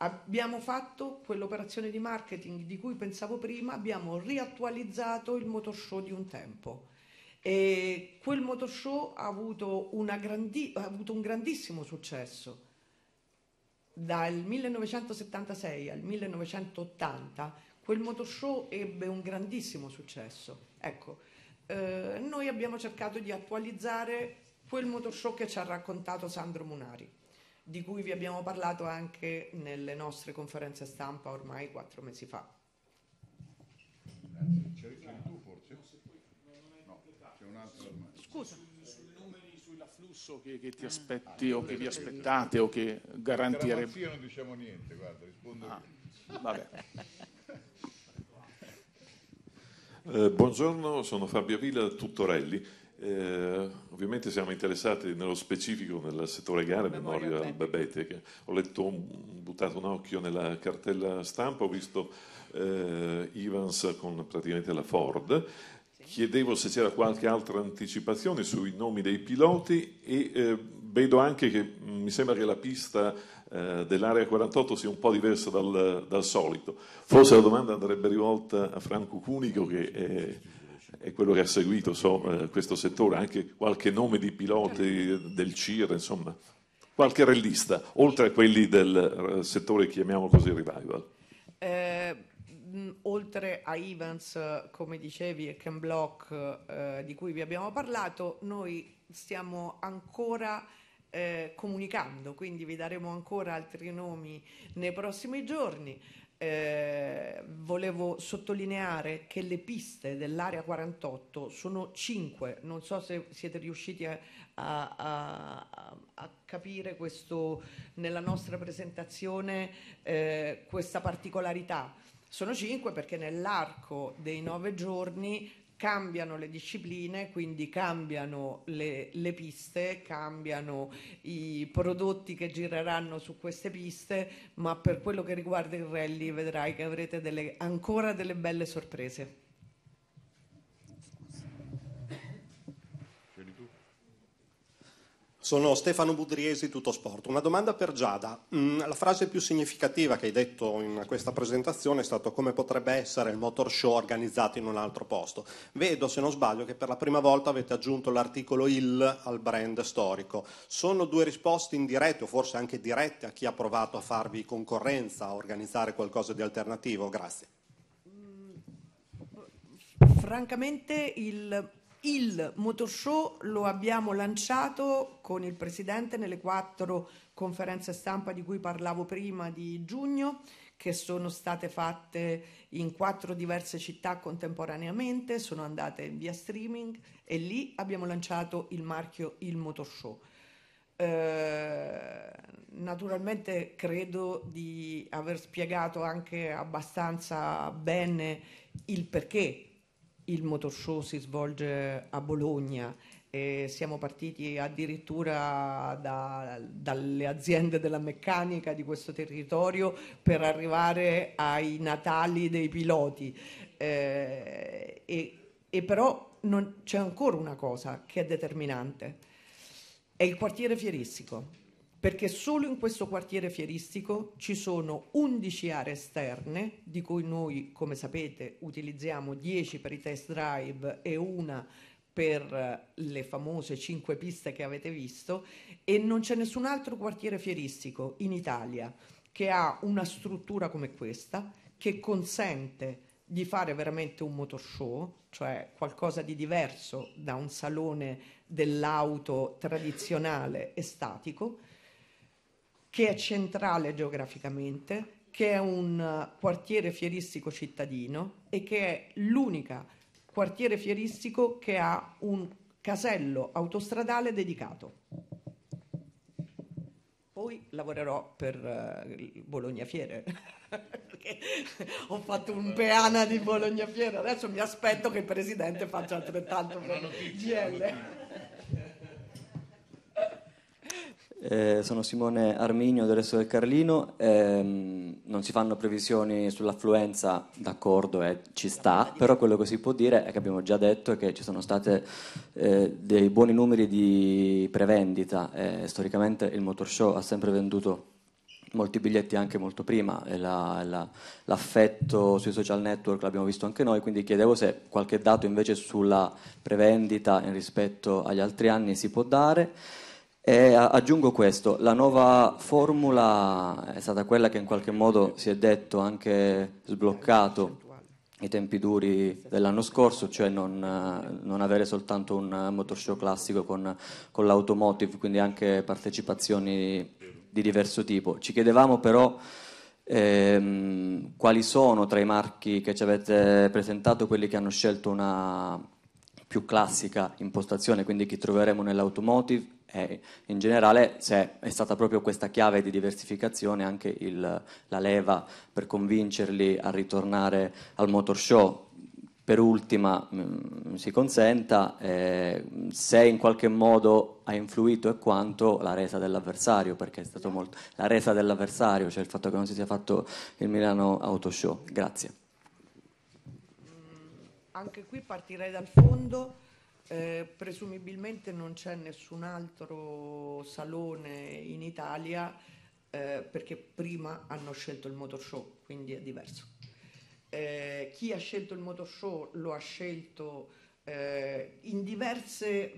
Abbiamo fatto quell'operazione di marketing di cui pensavo prima, abbiamo riattualizzato il motor show di un tempo. E quel motor show ha avuto, grandi, ha avuto un grandissimo successo. Dal 1976 al 1980 quel motor show ebbe un grandissimo successo. Ecco, eh, noi abbiamo cercato di attualizzare quel motor show che ci ha raccontato Sandro Munari di cui vi abbiamo parlato anche nelle nostre conferenze stampa ormai quattro mesi fa. C'eri tu forse? No, c'è un altro. Scusa. Sui numeri, sull'afflusso che, che ti aspetti o che vi aspettate o che garantirebbe. Io non diciamo niente, guarda, rispondo ah, Vabbè. Eh, buongiorno, sono Fabio Villa, Tuttorelli. Eh, ovviamente siamo interessati nello specifico nel settore gare, memoria al Bebete, ho letto, ho buttato un occhio nella cartella stampa, ho visto eh, Evans con praticamente la Ford, chiedevo se c'era qualche altra anticipazione sui nomi dei piloti e eh, vedo anche che mm, mi sembra che la pista eh, dell'area 48 sia un po' diversa dal, dal, solito. Forse la domanda andrebbe rivolta a Franco Cunico che è è quello che ha seguito so, eh, questo settore, anche qualche nome di piloti del CIR, insomma, qualche rallista, oltre a quelli del eh, settore, chiamiamolo così, revival. Eh, oltre a Evans, come dicevi, e Ken Block, eh, di cui vi abbiamo parlato, noi stiamo ancora eh, comunicando, quindi vi daremo ancora altri nomi nei prossimi giorni. Eh, volevo sottolineare che le piste dell'area 48 sono 5, non so se siete riusciti a, a, a, a capire questo, nella nostra presentazione eh, questa particolarità. Sono 5 perché nell'arco dei 9 giorni cambiano le discipline, quindi cambiano le, le, piste, cambiano i prodotti che gireranno su queste piste, ma per quello che riguarda il rally vedrai che avrete delle, ancora delle belle sorprese. Sono Stefano Budriesi, Tutto Sport. Una domanda per Giada. Mm, la frase più significativa che hai detto in questa presentazione è stata come potrebbe essere il motor show organizzato in un altro posto. Vedo, se non sbaglio, che per la prima volta avete aggiunto l'articolo il al brand storico. Sono due risposte indirette o forse anche dirette a chi ha provato a farvi concorrenza, a organizzare qualcosa di alternativo? Grazie. Francamente il il motor show lo abbiamo lanciato con il Presidente nelle quattro conferenze stampa di cui parlavo prima di giugno, che sono state fatte in quattro diverse città contemporaneamente, sono andate via streaming e lì abbiamo lanciato il marchio Il Motor Show. Eh, naturalmente credo di aver spiegato anche abbastanza bene il perché il motor show si svolge a Bologna e siamo partiti addirittura da, dalle aziende della meccanica di questo territorio per arrivare ai natali dei piloti. Eh, e, e però non, c'è ancora una cosa che è determinante, è il quartiere fieristico perché solo in questo quartiere fieristico ci sono 11 aree esterne, di cui noi, come sapete, utilizziamo 10 per i test drive e una per le famose 5 piste che avete visto, e non c'è nessun altro quartiere fieristico in Italia che ha una struttura come questa, che consente di fare veramente un motor show, cioè qualcosa di diverso da un salone dell'auto tradizionale e statico, che è centrale geograficamente, che è un quartiere fieristico cittadino e che è l'unica quartiere fieristico che ha un casello autostradale dedicato. Poi lavorerò per uh, Bologna Fiere, perché ho fatto un peana di Bologna Fiere, adesso mi aspetto che il Presidente faccia altrettanto per GL. Eh, sono Simone Arminio del Resto del Carlino, ehm, non si fanno previsioni sull'affluenza, d'accordo, eh, ci sta, però quello che si può dire è che abbiamo già detto che ci sono stati eh, dei buoni numeri di prevendita, eh, storicamente il Motor Show ha sempre venduto molti biglietti anche molto prima, la, la, l'affetto sui social network l'abbiamo visto anche noi, quindi chiedevo se qualche dato invece sulla prevendita rispetto agli altri anni si può dare. E aggiungo questo, la nuova formula è stata quella che in qualche modo si è detto anche sbloccato i tempi duri dell'anno scorso, cioè non, non avere soltanto un motor show classico con, con, l'automotive, quindi anche partecipazioni di diverso tipo. Ci chiedevamo però ehm, quali sono tra i marchi che ci avete presentato quelli che hanno scelto una più classica impostazione, quindi chi troveremo nell'automotive e in generale se è stata proprio questa chiave di diversificazione anche il, la leva per convincerli a ritornare al motor show. Per ultima mh, mm, si consenta eh, se in qualche modo ha influito e quanto la resa dell'avversario, perché è stato molto la resa dell'avversario, cioè il fatto che non si sia fatto il Milano Auto Show. Grazie. Anche qui partirei dal fondo eh, presumibilmente non c'è nessun altro salone in Italia eh, perché prima hanno scelto il motor show, quindi è diverso. Eh, chi ha scelto il motor show lo ha scelto eh, in diverse,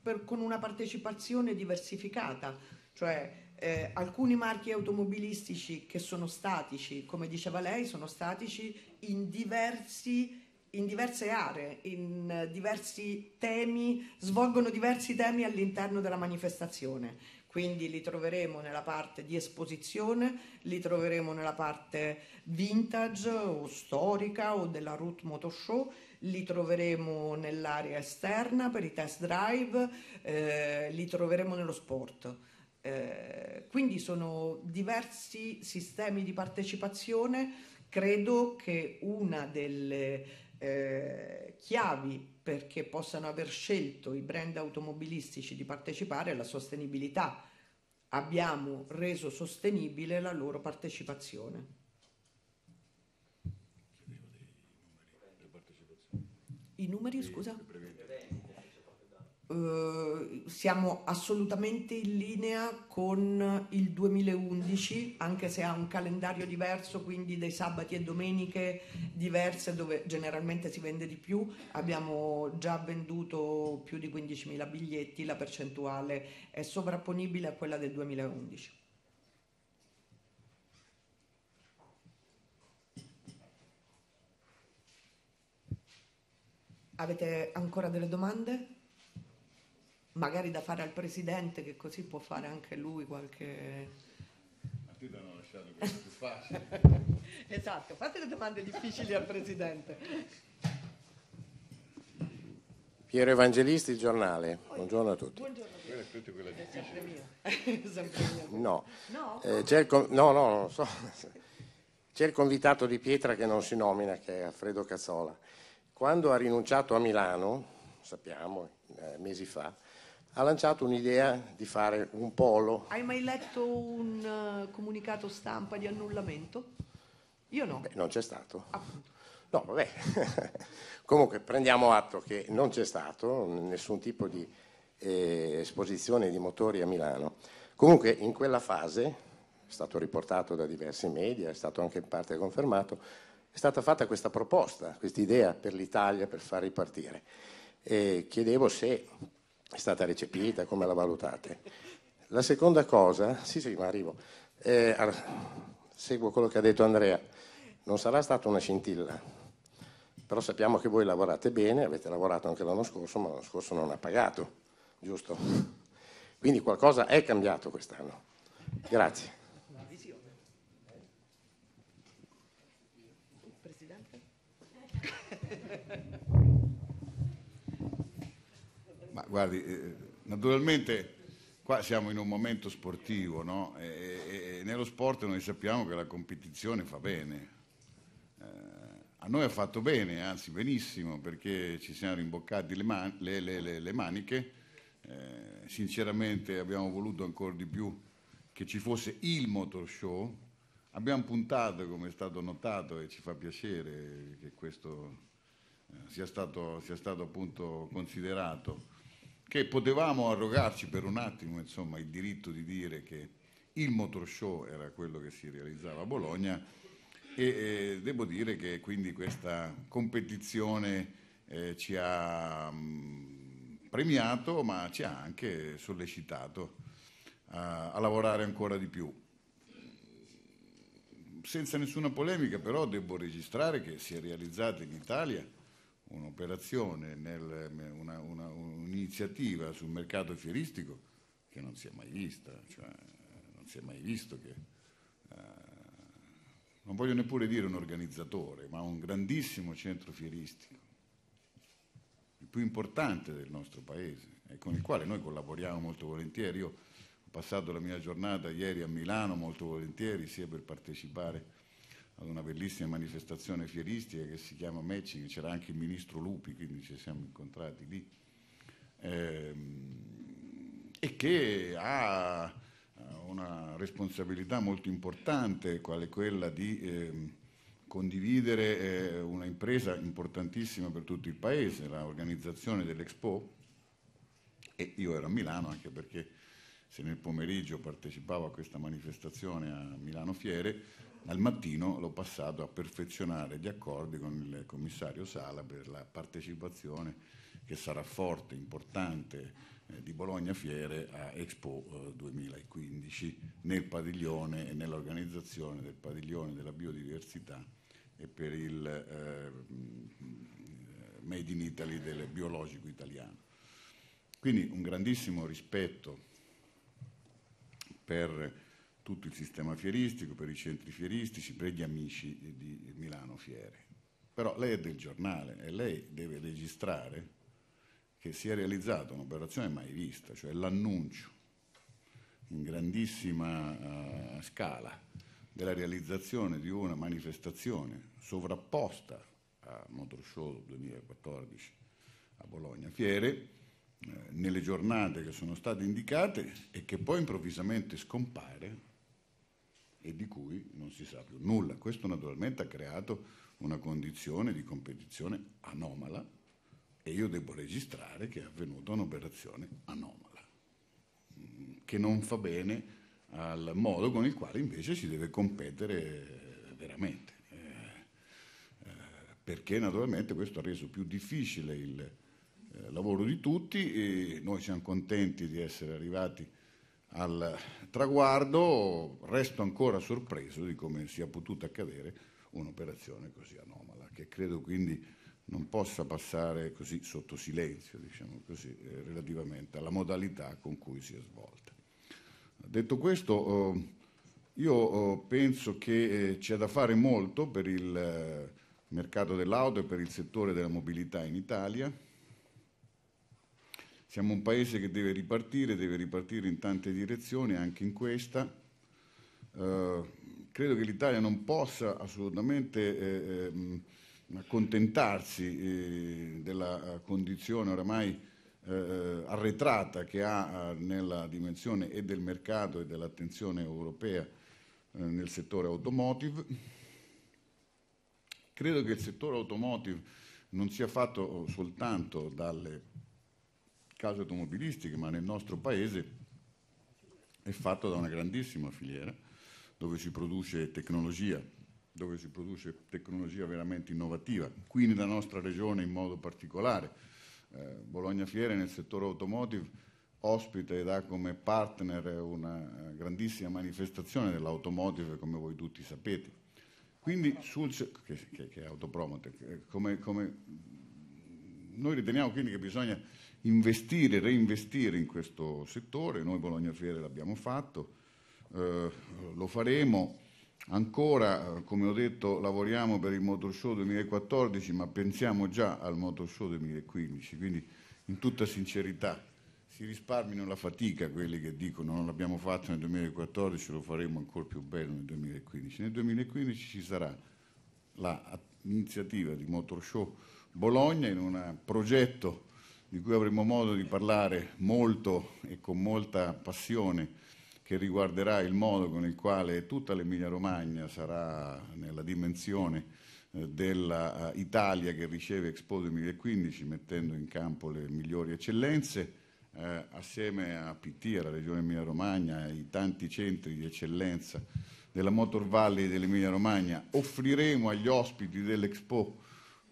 per, con una partecipazione diversificata, cioè eh, alcuni marchi automobilistici che sono statici, come diceva lei, sono statici in diversi in diverse aree, in diversi temi, svolgono diversi temi all'interno della manifestazione. Quindi li troveremo nella parte di esposizione, li troveremo nella parte vintage o storica o della Route Motor Show, li troveremo nell'area esterna per i test drive, eh, li troveremo nello sport. Eh, quindi sono diversi sistemi di partecipazione. Credo che una delle eh, chiavi perché possano aver scelto i brand automobilistici di partecipare alla sostenibilità. Abbiamo reso sostenibile la loro partecipazione. I numeri, scusa? Uh, siamo assolutamente in linea con il 2011, anche se ha un calendario diverso, quindi dei sabati e domeniche diverse dove generalmente si vende di più. Abbiamo già venduto più di 15.000 biglietti, la percentuale è sovrapponibile a quella del 2011. Avete ancora delle domande? Magari da fare al presidente che così può fare anche lui qualche... A te hanno lasciato questo più facile. esatto, fate le domande difficili al presidente. Piero Evangelisti, il giornale. Buongiorno a tutti. Buongiorno. Quella è tutta quella difficile. No. No? Eh, c'è il con- no, no, non so. C'è il convitato di Pietra che non si nomina, che è Alfredo Cazzola. Quando ha rinunciato a Milano, sappiamo, eh, mesi fa, ha lanciato un'idea di fare un polo. Hai mai letto un uh, comunicato stampa di annullamento? Io no. Beh, non c'è stato. Appunto. No, vabbè. Comunque prendiamo atto che non c'è stato nessun tipo di eh, esposizione di motori a Milano. Comunque in quella fase, è stato riportato da diversi media, è stato anche in parte confermato, è stata fatta questa proposta, questa idea per l'Italia per far ripartire. E chiedevo se è stata recepita, come la valutate? La seconda cosa, sì sì ma arrivo, eh, seguo quello che ha detto Andrea, Non sarà stata una scintilla, però sappiamo che voi lavorate bene, avete lavorato anche l'anno scorso, ma l'anno scorso non ha pagato, giusto? Quindi qualcosa è cambiato quest'anno. Grazie. Ma guardi, eh, naturalmente qua siamo in un momento sportivo, no? e, e, nello sport noi sappiamo che la competizione fa bene. Eh, a noi ha fatto bene, anzi benissimo, perché ci siamo rimboccati le, man- le, le, le maniche. Eh, sinceramente abbiamo voluto ancora di più che ci fosse il motor show. Abbiamo puntato, come è stato notato, e ci fa piacere che questo eh, sia stato, sia stato appunto considerato che potevamo arrogarci per un attimo insomma, il diritto di dire che il motor show era quello che si realizzava a Bologna e eh, devo dire che quindi questa competizione eh, ci ha mh, premiato ma ci ha anche sollecitato a, a lavorare ancora di più. Senza nessuna polemica però devo registrare che si è realizzata in Italia un'operazione, una, una, un'iniziativa sul mercato fieristico che non si è mai vista, cioè, non si è mai visto che, eh, non voglio neppure dire un organizzatore, ma un grandissimo centro fieristico, il più importante del nostro paese e con il quale noi collaboriamo molto volentieri. Io ho passato la mia giornata ieri a Milano molto volentieri, sia per partecipare ad una bellissima manifestazione fieristica che si chiama Matching, c'era anche il ministro Lupi, quindi ci siamo incontrati lì, ehm, e che ha una responsabilità molto importante, quale quella di eh, condividere eh, una impresa importantissima per tutto il Paese, l'organizzazione dell'Expo, e io ero a Milano anche perché se nel pomeriggio partecipavo a questa manifestazione a Milano Fiere, al mattino l'ho passato a perfezionare gli accordi con il commissario Sala per la partecipazione che sarà forte, importante eh, di Bologna Fiere a Expo eh, 2015 nel padiglione e nell'organizzazione del padiglione della biodiversità e per il eh, Made in Italy del biologico italiano. Quindi un grandissimo rispetto per tutto il sistema fieristico, per i centri fieristici, per gli amici di Milano Fiere. Però lei è del giornale e lei deve registrare che si è realizzata un'operazione mai vista, cioè l'annuncio in grandissima uh, scala della realizzazione di una manifestazione sovrapposta a Motor Show 2014 a Bologna Fiere, eh, nelle giornate che sono state indicate e che poi improvvisamente scompare e di cui non si sa più nulla. Questo naturalmente ha creato una condizione di competizione anomala e io devo registrare che è avvenuta un'operazione anomala, mm, che non fa bene al modo con il quale invece si deve competere veramente, eh, eh, perché naturalmente questo ha reso più difficile il eh, lavoro di tutti e noi siamo contenti di essere arrivati al traguardo, resto ancora sorpreso di come sia potuta accadere un'operazione così anomala, che credo quindi non possa passare così sotto silenzio, diciamo così, eh, relativamente alla modalità con cui si è svolta. Detto questo, eh, io eh, penso che eh, c'è da fare molto per il eh, mercato dell'auto e per il settore della mobilità in Italia siamo un paese che deve ripartire, deve ripartire in tante direzioni, anche in questa. Eh, credo che l'Italia non possa assolutamente eh, ehm, accontentarsi eh, della condizione oramai eh, arretrata che ha eh, nella dimensione e del mercato e dell'attenzione europea eh, nel settore automotive. Credo che il settore automotive non sia fatto soltanto dalle case automobilistiche, ma nel nostro paese è fatto da una grandissima filiera dove si produce tecnologia, dove si produce tecnologia veramente innovativa. Qui nella nostra regione in modo particolare, eh, Bologna Fiere nel settore automotive ospita ed ha come partner una grandissima manifestazione dell'automotive come voi tutti sapete. Quindi, sul, che, che, che è autopromote, come, come, noi riteniamo quindi che bisogna investire, reinvestire in questo settore, noi Bologna Fiere l'abbiamo fatto, eh, lo faremo, ancora come ho detto lavoriamo per il Motor Show 2014 ma pensiamo già al Motor Show 2015, quindi in tutta sincerità si risparmiano la fatica quelli che dicono non l'abbiamo fatto nel 2014, lo faremo ancora più bello nel 2015. Nel 2015 ci sarà l'iniziativa di Motor Show Bologna in un progetto di cui avremo modo di parlare molto e con molta passione che riguarderà il modo con il quale tutta l'Emilia Romagna sarà nella dimensione eh, dell'Italia che riceve Expo 2015 mettendo in campo le migliori eccellenze eh, assieme a PT, alla Regione Emilia Romagna, ai tanti centri di eccellenza della Motor Valley dell'Emilia Romagna, offriremo agli ospiti dell'Expo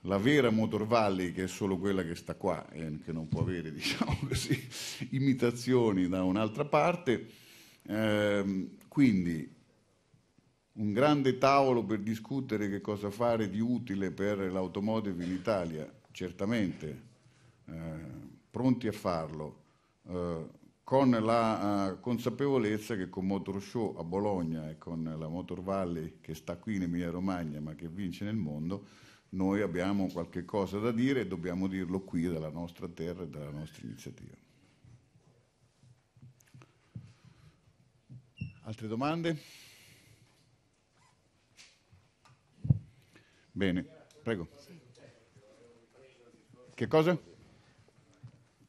la vera Motor Valley, che è solo quella che sta qua e eh, che non può avere diciamo così, imitazioni da un'altra parte. Eh, quindi un grande tavolo per discutere che cosa fare di utile per l'automotive in Italia, certamente eh, pronti a farlo, eh, con la uh, consapevolezza che con Motor Show a Bologna e con la Motor Valley che sta qui in Emilia Romagna ma che vince nel mondo, noi abbiamo qualche cosa da dire e dobbiamo dirlo qui dalla nostra terra e dalla nostra iniziativa. Altre domande? Bene, prego. Che cosa?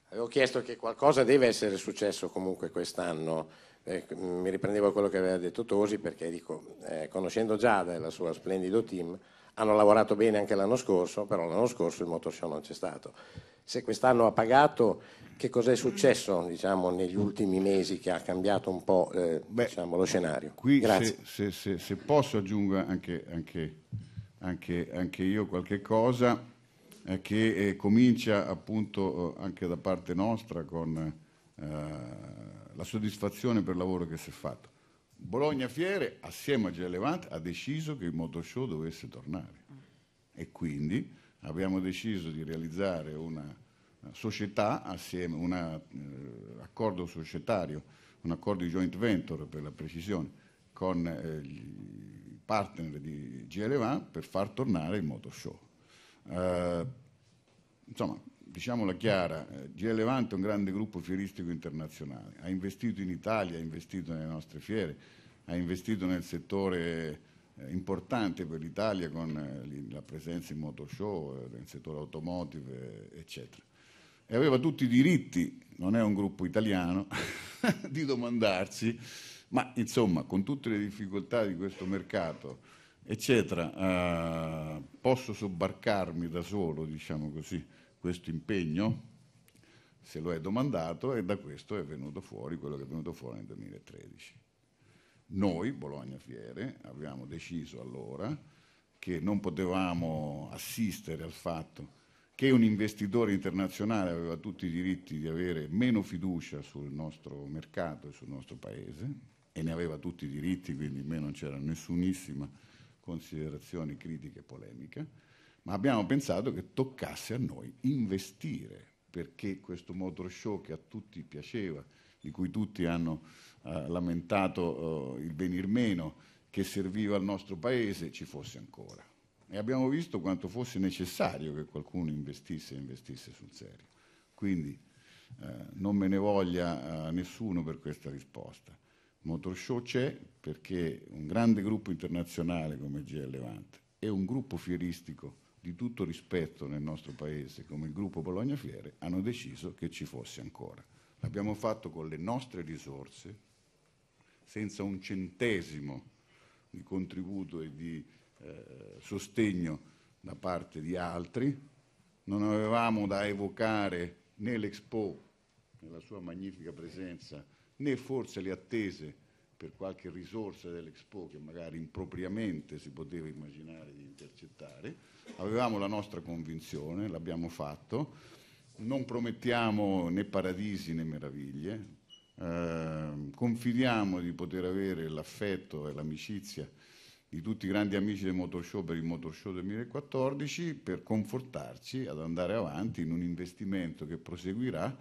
Avevo chiesto che qualcosa deve essere successo comunque quest'anno, eh, mi riprendevo quello che aveva detto Tosi perché dico, eh, conoscendo Giada e il suo splendido team, hanno lavorato bene anche l'anno scorso, però l'anno scorso il motor show non c'è stato. Se quest'anno ha pagato, che cosa è successo diciamo, negli ultimi mesi che ha cambiato un po' eh, Beh, diciamo, lo scenario? Qui se, se, se, se, posso aggiungo anche, anche, anche, anche io qualche cosa eh, che eh, comincia appunto eh, anche da parte nostra con eh, la soddisfazione per il lavoro che si è fatto. Bologna Fiere, assieme a Gelevant, ha deciso che il motoshow dovesse tornare e quindi abbiamo deciso di realizzare una società assieme, un eh, accordo societario, un accordo di joint venture per la precisione, con eh, i partner di GLVA per far tornare il motoshow. Eh, insomma, diciamola chiara, eh, G. Levante è un grande gruppo fieristico internazionale, ha investito in Italia, ha investito nelle nostre fiere, ha investito nel settore eh, importante per l'Italia con eh, la presenza in motor show, nel settore automotive, eccetera. E aveva tutti i diritti, non è un gruppo italiano, di domandarsi, ma insomma, con tutte le difficoltà di questo mercato, eccetera, eh, posso sobbarcarmi da solo, diciamo così, questo impegno? Se lo è domandato e da questo è venuto fuori quello che è venuto fuori nel 2013. Noi, Bologna Fiere, abbiamo deciso allora che non potevamo assistere al fatto che un investitore internazionale aveva tutti i diritti di avere meno fiducia sul nostro mercato e sul nostro paese e ne aveva tutti i diritti, quindi in me non c'era nessunissima considerazioni critiche e polemiche, ma abbiamo pensato che toccasse a noi investire perché questo motor show che a tutti piaceva, di cui tutti hanno eh, lamentato eh, il venir meno, che serviva al nostro paese, ci fosse ancora. E abbiamo visto quanto fosse necessario che qualcuno investisse e investisse sul serio. Quindi eh, non me ne voglia eh, nessuno per questa risposta. Motor Show c'è perché un grande gruppo internazionale come GL Levante e un gruppo fieristico di tutto rispetto nel nostro paese come il gruppo Bologna Fiere hanno deciso che ci fosse ancora. L'abbiamo fatto con le nostre risorse, senza un centesimo di contributo e di eh, sostegno da parte di altri, non avevamo da evocare né l'Expo nella sua magnifica presenza né forse le attese per qualche risorsa dell'Expo che magari impropriamente si poteva immaginare di intercettare. Avevamo la nostra convinzione, l'abbiamo fatto, non promettiamo né paradisi né meraviglie, eh, confidiamo di poter avere l'affetto e l'amicizia di tutti i grandi amici del Motor Show per il Motor Show 2014 per confortarci ad andare avanti in un investimento che proseguirà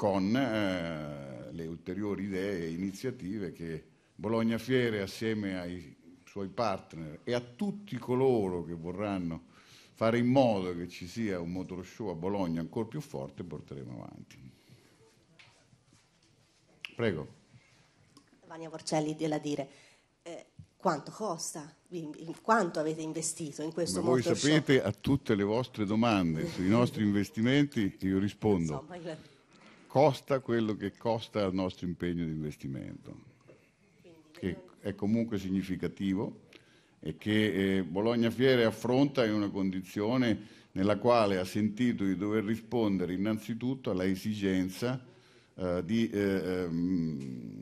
con eh, le ulteriori idee e iniziative che Bologna Fiere assieme ai suoi partner e a tutti coloro che vorranno fare in modo che ci sia un motor show a Bologna ancora più forte porteremo avanti. Prego. Vania Porcelli della Dire. Eh, quanto costa? Quanto avete investito in questo Come voi sapete, show? a tutte le vostre domande sui nostri investimenti io rispondo. Insomma, costa quello che costa il nostro impegno di investimento che è comunque significativo e che eh, Bologna Fiere affronta in una condizione nella quale ha sentito di dover rispondere innanzitutto alla esigenza eh, di eh, ehm,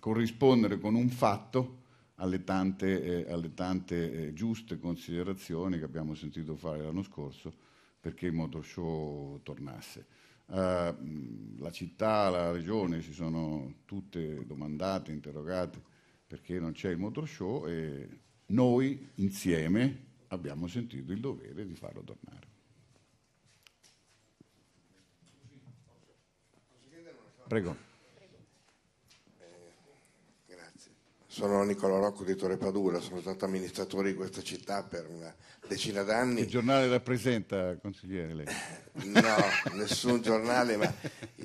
corrispondere con un fatto alle tante, eh, alle tante eh, giuste considerazioni che abbiamo sentito fare l'anno scorso perché il motor show tornasse. Uh, la città, la regione si sono tutte domandate, interrogate perché non c'è il motor show e noi insieme abbiamo sentito il dovere di farlo tornare. Prego. Sono Nicola Rocco di Torre Padula, sono stato amministratore di questa città per una decina d'anni. Che giornale rappresenta, consigliere? Lei? No, nessun giornale, ma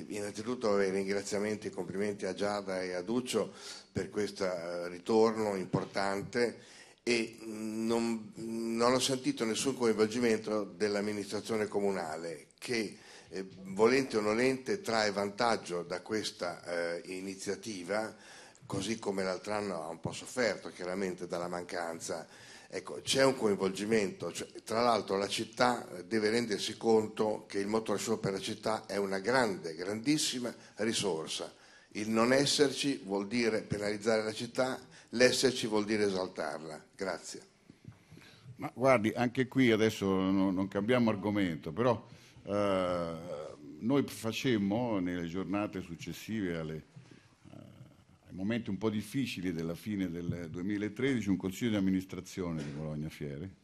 innanzitutto i ringraziamenti e complimenti a Giada e a Duccio per questo eh, ritorno importante e non, non ho sentito nessun coinvolgimento dell'amministrazione comunale che eh, volente o nolente trae vantaggio da questa eh, iniziativa così come l'altro anno ha un po' sofferto chiaramente dalla mancanza. Ecco, c'è un coinvolgimento, cioè, tra l'altro la città deve rendersi conto che il motor show per la città è una grande, grandissima risorsa. Il non esserci vuol dire penalizzare la città, l'esserci vuol dire esaltarla. Grazie. Ma guardi, anche qui adesso non, non cambiamo argomento, però eh, noi facemmo nelle giornate successive alle momenti un po' difficili della fine del 2013 un consiglio di amministrazione di Bologna Fiere,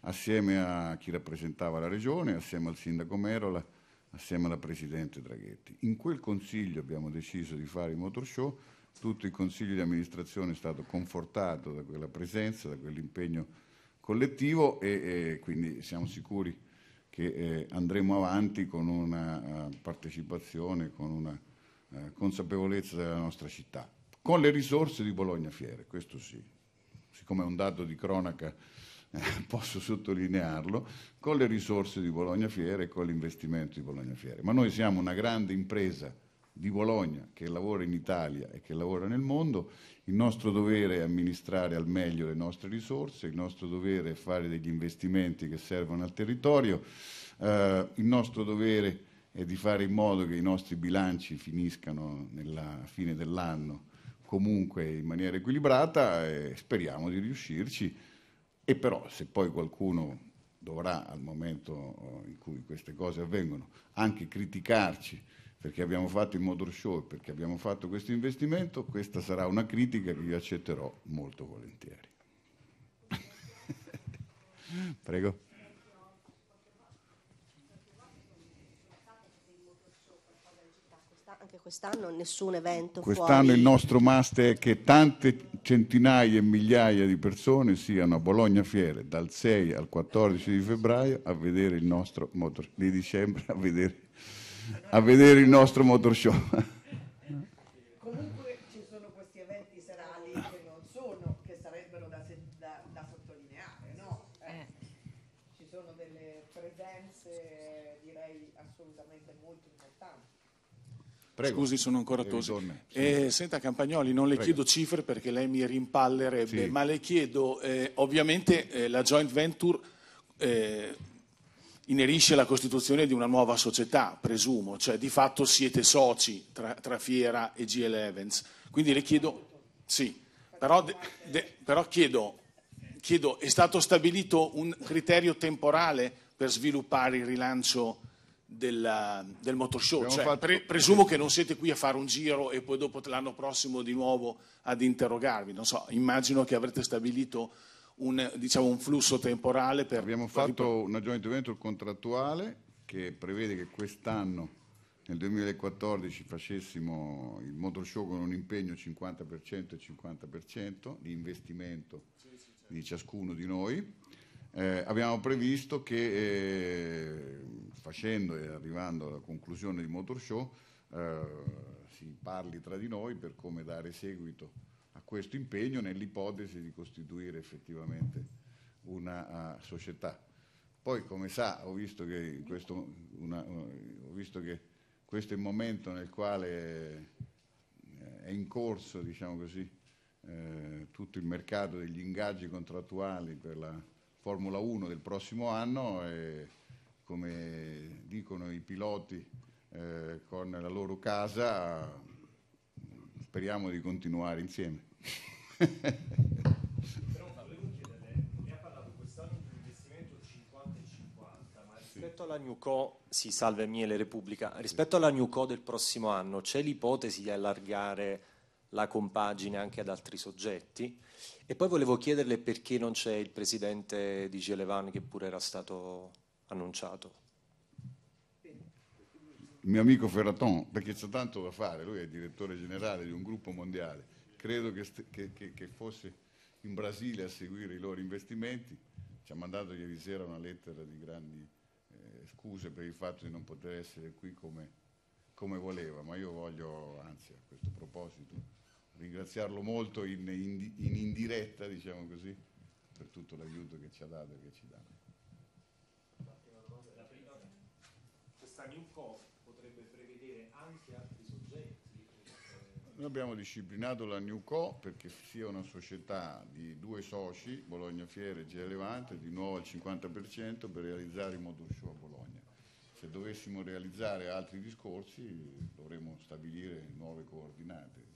assieme a chi rappresentava la regione, assieme al sindaco Merola, assieme alla presidente Draghetti. In quel consiglio abbiamo deciso di fare il motor show, tutto il consiglio di amministrazione è stato confortato da quella presenza, da quell'impegno collettivo e, e quindi siamo sicuri che eh, andremo avanti con una uh, partecipazione, con una uh, consapevolezza della nostra città con le risorse di Bologna Fiere, questo sì, siccome è un dato di cronaca eh, posso sottolinearlo, con le risorse di Bologna Fiere e con l'investimento di Bologna Fiere. Ma noi siamo una grande impresa di Bologna che lavora in Italia e che lavora nel mondo, il nostro dovere è amministrare al meglio le nostre risorse, il nostro dovere è fare degli investimenti che servono al territorio, eh, il nostro dovere è di fare in modo che i nostri bilanci finiscano nella fine dell'anno comunque in maniera equilibrata e speriamo di riuscirci. E però se poi qualcuno dovrà al momento in cui queste cose avvengono anche criticarci perché abbiamo fatto il motor show e perché abbiamo fatto questo investimento, questa sarà una critica che io accetterò molto volentieri. Prego. anche quest'anno nessun evento Quest'anno fuori... il nostro must è che tante centinaia e migliaia di persone siano a Bologna Fiere dal 6 al 14 di febbraio a vedere il nostro motor, di dicembre a vedere, a vedere il nostro motor show. Comunque ci sono questi eventi serali che non sono, che sarebbero da, da, da sottolineare, no? Eh. Ci sono delle presenze direi assolutamente molto importanti. Prego. Scusi, sono ancora toso. Eh, senta Campagnoli, non le Prego. chiedo cifre perché lei mi rimpallerebbe, sì. ma le chiedo, eh, ovviamente eh, la joint venture eh, inerisce alla costituzione di una nuova società, presumo, cioè di fatto siete soci tra, tra Fiera e GL Evans. Quindi le chiedo, sì, però, de, de, però chiedo, chiedo, è stato stabilito un criterio temporale per sviluppare il rilancio della, del motor show. Cioè, fatto... pre, presumo che non siete qui a fare un giro e poi dopo l'anno prossimo di nuovo ad interrogarvi. Non so, immagino che avrete stabilito un, diciamo, un flusso temporale per... Abbiamo fatto un venture contrattuale che prevede che quest'anno nel 2014 facessimo il motor show con un impegno 50% e 50% di investimento di ciascuno di noi. Eh, abbiamo previsto che eh, facendo e arrivando alla conclusione di motor show eh, si parli tra di noi per come dare seguito a questo impegno nell'ipotesi di costituire effettivamente una uh, società. Poi, come sa, ho visto che, questo, una, una, ho visto che questo è il momento nel quale eh, è in corso, diciamo così, eh, tutto il mercato degli ingaggi contrattuali per la Formula 1 del prossimo anno e come dicono i piloti eh, con la loro casa speriamo di continuare insieme. rispetto alla New Co, si salva e Miele Repubblica, rispetto alla New Co del prossimo anno c'è l'ipotesi di allargare la compagine anche ad altri soggetti? E poi volevo chiederle perché non c'è il presidente di Gelevan che pure era stato annunciato. Il mio amico Ferraton, perché c'è tanto da fare, lui è direttore generale di un gruppo mondiale, credo che, che, che, che fosse in Brasile a seguire i loro investimenti, ci ha mandato ieri sera una lettera di grandi scuse per il fatto di non poter essere qui come, come voleva, ma io voglio, anzi a questo proposito, ringraziarlo molto in, in, in indiretta, diciamo così, per tutto l'aiuto che ci ha dato e che ci dà. Questa New Co potrebbe prevedere anche altri soggetti? Noi abbiamo disciplinato la New Co perché sia una società di due soci, Bologna Fiere e Gia Levante, di nuovo al 50% per realizzare il motor show a Bologna se dovessimo realizzare altri discorsi dovremmo stabilire nuove coordinate,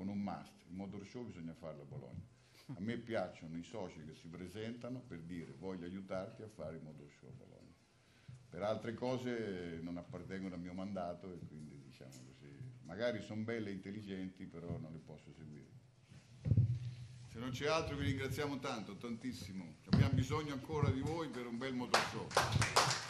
con un master. Il motor show bisogna farlo a Bologna. A me piacciono i soci che si presentano per dire voglio aiutarti a fare il motor show a Bologna. Per altre cose non appartengono al mio mandato e quindi diciamo così, magari sono belle e intelligenti però non le posso seguire. Se non c'è altro vi ringraziamo tanto, tantissimo. Abbiamo bisogno ancora di voi per un bel motor show.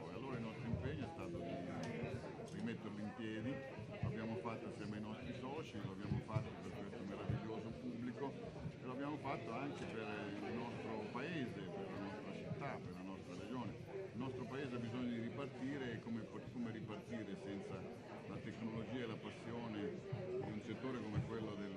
impegno è stato di rimetterlo in piedi, l'abbiamo fatto insieme ai nostri soci, l'abbiamo fatto per questo meraviglioso pubblico e l'abbiamo fatto anche per il nostro paese, per la nostra città, per la nostra regione. Il nostro paese ha bisogno di ripartire e come, come ripartire senza la tecnologia e la passione di un settore come quello del